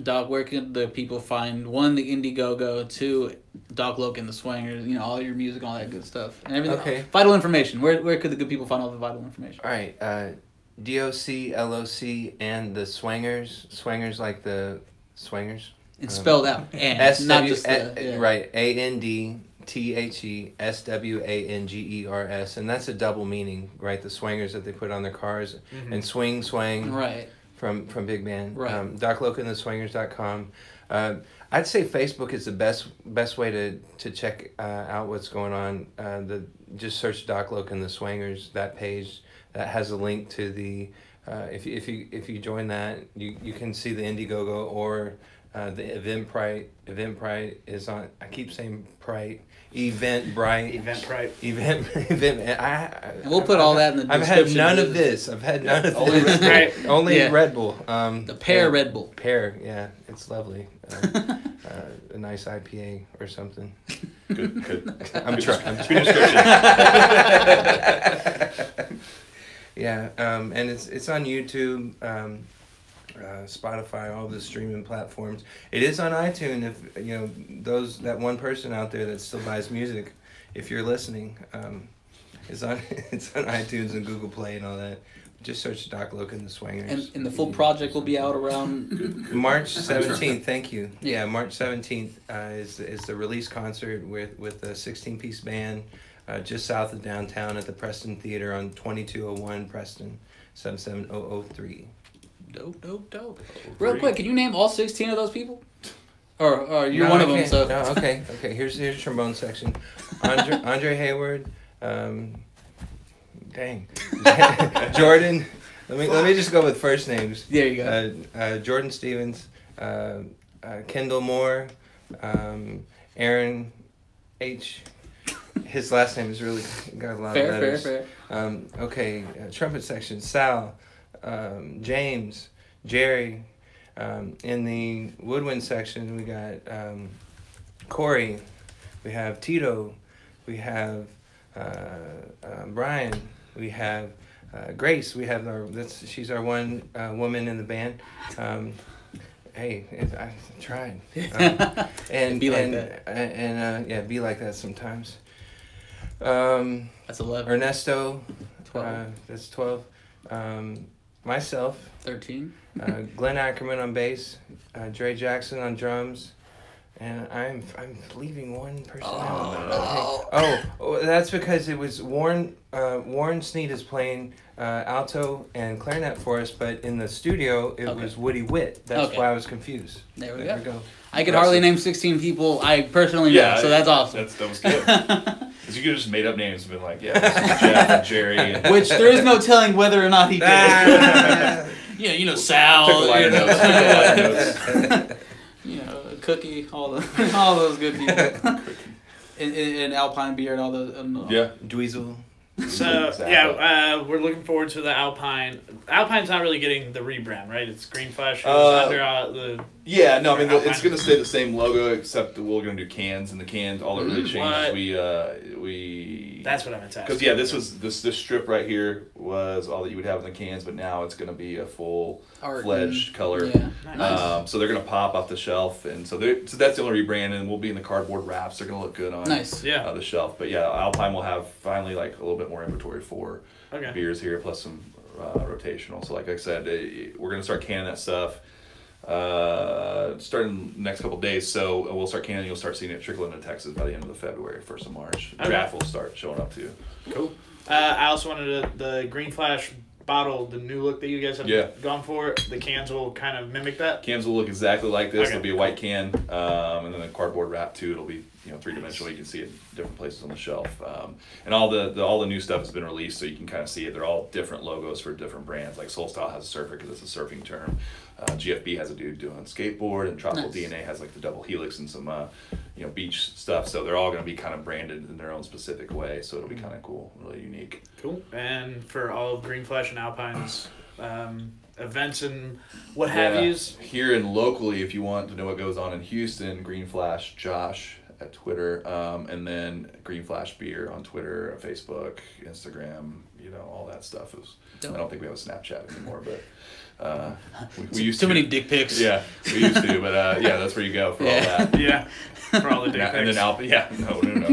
Dog, where can the people find one the Indiegogo, two Doc Loc and the Swangers, you know, all your music, all that good stuff, and everything. Okay. Vital information. Where where could the good people find all the vital information? All right, uh, DOC, LOC, and the Swangers. Swangers like the Swangers. It's Um, spelled out and S not W just the, yeah. right A N D T H E S W A N G E R S, and that's a double meaning, right? The swangers that they put on their cars, Mhm. and swing swang Right. from from Big Man. Right. Um, DocLocandTheSwangers.com. Uh, I'd say Facebook is the best best way to to check uh, out what's going on. Uh, the just search Doc Loc and the Swangers that page that has a link to the. Uh, if you, if you if you join that, you, you can see the Indiegogo or uh, the Eventbrite. Eventbrite is on. I keep saying Prite. Eventbrite. Eventbrite. Event, Bright. event. I, I, we'll put all that in the I've had none of of this. this. I've had none of Only this. Red Bull. Only Yeah. Red Bull. Um, The pear yeah, Red Bull. Pear, yeah, it's lovely. Uh, uh, a nice IPA or something. Good, good. I'm Good trying. des- good description. Yeah, um, and it's it's on YouTube, um, uh, Spotify, all the streaming platforms. It is on iTunes. If you know those that one person out there that still buys music, if you're listening, um, it's on it's on iTunes and Google Play and all that. Just search Doc Loc and the Swangers. And, and the full project will be out around. March seventeenth. Thank you. Yeah. Yeah, March seventeenth uh, is is the release concert with with a sixteen piece band, uh, just south of downtown at the Preston Theater on twenty two oh one Preston, seven seven oh oh three. Dope, dope, dope. Real quick, can you name all 16 of those people? Or, or you're No, one of okay. them, so. No, okay, okay. Here's here's the trombone section. Andre Andre Hayward. Um, dang. Jordan. Let me let me just go with first names. There you go. uh, uh, Jordan Stevens, uh, uh, Kendall Moore, um, Aaron H. His last name is really got a lot fair, of fair, letters. fair. Um, okay, uh, trumpet section: Sal, um, James, Jerry. Um, in the woodwind section, we got um, Corey. We have Tito. We have uh, uh, Brian. We have uh, Grace. We have our. That's she's our one uh, woman in the band. Um, hey, it, I tried. Um, and Be like and, that. And uh, yeah, be like that sometimes. Um, That's 11. Ernesto. 12. Uh, that's twelve. Myself. 13. Uh, Glenn Ackerman on bass. Uh, Dre Jackson on drums. And I'm I'm leaving one person out. Oh, Oh, oh, that's because it was Warren. Uh, Warren Sneed is playing uh, alto and clarinet for us, but in the studio it Okay. was Woody Witt. That's Okay. why I was confused. There we There go. we go. I could hardly name 16 people I personally know, so that's awesome. That's, that was good. Because you could have just made up names and been like, yeah, this Jeff and Jerry. And Which there is no telling whether or not he did. Ah. yeah, you know, Sal. took the liner you know, notes. Took the liner notes. you know, Cookie, all the all those good people. and, and, and Alpine Beer and all those. And all- Yeah. Dweezil. So Exactly. yeah, uh, we're looking forward to the Alpine. Alpine's not really getting the rebrand, right? It's Green Flash. Uh, under uh, the Yeah, no, I mean, Alpine. it's going to stay the same logo, except we're going to do cans, and the cans, all that really Mm, changes, what? we, uh, we... that's what I meant to ask. Because, yeah, this was, this, this strip right here was all that you would have in the cans, but now it's going to be a full Art fledged and- color. Yeah. Nice. Um, so they're gonna pop off the shelf, and so they so that's the only rebrand, and we'll be in the cardboard wraps. They're gonna look good on Nice. Yeah. uh, the shelf. But yeah, Alpine will have finally like a little bit more inventory for Okay. beers here, plus some uh, rotational. So like I said, eh, we're gonna start canning that stuff. Uh, starting next couple days, so uh, we'll start canning. You'll start seeing it trickle into Texas by the end of the February, first of March. Okay. Draft will start showing up too. Cool. Uh, I also wanted to, the Green Flash bottle, the new look that you guys have Yeah. gone for. The cans will kind of mimic that. Cans will look exactly like this. Okay. It'll be a white can, um, and then a cardboard wrap too. It'll be you know three dimensional. You can see it in different places on the shelf, um, and all the, the all the new stuff has been released, so you can kind of see it. They're all different logos for different brands. Like Soul Style has a surfer because it's a surfing term. Uh, GFB has a dude doing skateboard, and Tropical Nice. DNA has like the double helix and some uh, you know beach stuff. So they're all going to be kind of branded in their own specific way. So it'll be kind of cool, really unique. Cool. And for all of Green Flash and Alpine's um, events and what have Yeah. yous. Here and locally, if you want to know what goes on in Houston, Green Flash Josh at Twitter, um, and then Green Flash Beer on Twitter, Facebook, Instagram, you know, all that stuff. Is, I don't think we have a Snapchat anymore, but uh, we, we Too used too to. many dick pics. Yeah, we used to, but uh, yeah, that's where you go for Yeah. all that. Yeah. For all the And, dick and then pics. Alpine, yeah, no, no, no.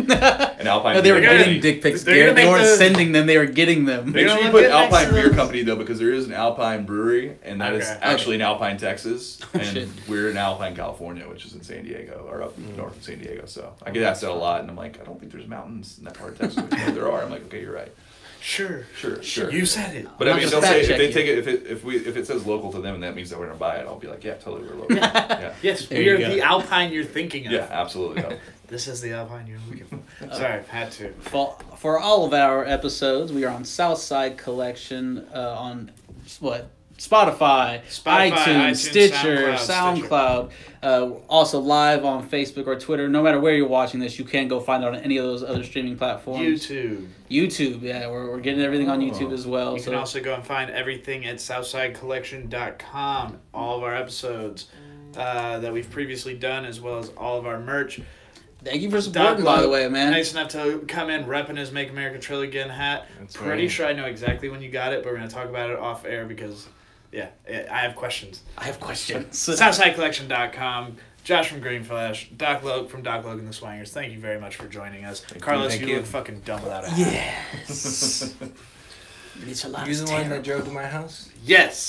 And Alpine No, they were Beer gonna- getting Company. dick pics. they're Garrett. They weren't the- sending them; they were getting them. Make sure you put Alpine Beer. Company though, because there is an Alpine brewery, and that is Okay. actually in Alpine, Texas, Oh, and shit. we're in Alpine, California, which is in San Diego or up Mm. north of San Diego. So I get asked that a lot, and I'm like, I don't think there's mountains in that part of Texas. But there are. I'm like, okay, you're right. Sure. Sure, sure. You said it. But I'm I mean, they'll say if they take it if it if we if it says local to them and that means that we're gonna buy it, I'll be like, yeah, totally, we're local. yeah, Yes, There we you are go. the Alpine you're thinking of. yeah, absolutely. no. This is the Alpine you're looking for. Sorry, had to. For, for all of our episodes, we are on Southside Collection uh, on what Spotify, Spotify, iTunes, iTunes, Stitcher, SoundCloud, SoundCloud. Uh, also live on Facebook or Twitter. No matter where you're watching this, you can go find it on any of those other streaming platforms. YouTube. YouTube, yeah, we're, we're getting everything on Oh. YouTube as well. You so can also go and find everything at SouthsideCollection.com. All of our episodes uh, that we've previously done, as well as all of our merch. thank you for Doc supporting, by the way, man. Nice enough to come in repping his Make America Trill Again hat. That's Pretty right. sure I know exactly when you got it, but we're going to talk about it off air because, yeah, I have questions. I have questions. SouthsideCollection.com. Josh from Green Flash, Doc Loc from Doc Loc and the Swangers. Thank you very much for joining us. you. Carlos, Thank you, you. look fucking dumb without a hat. Yes. It's a lot You of the one that drove to my house? Yes.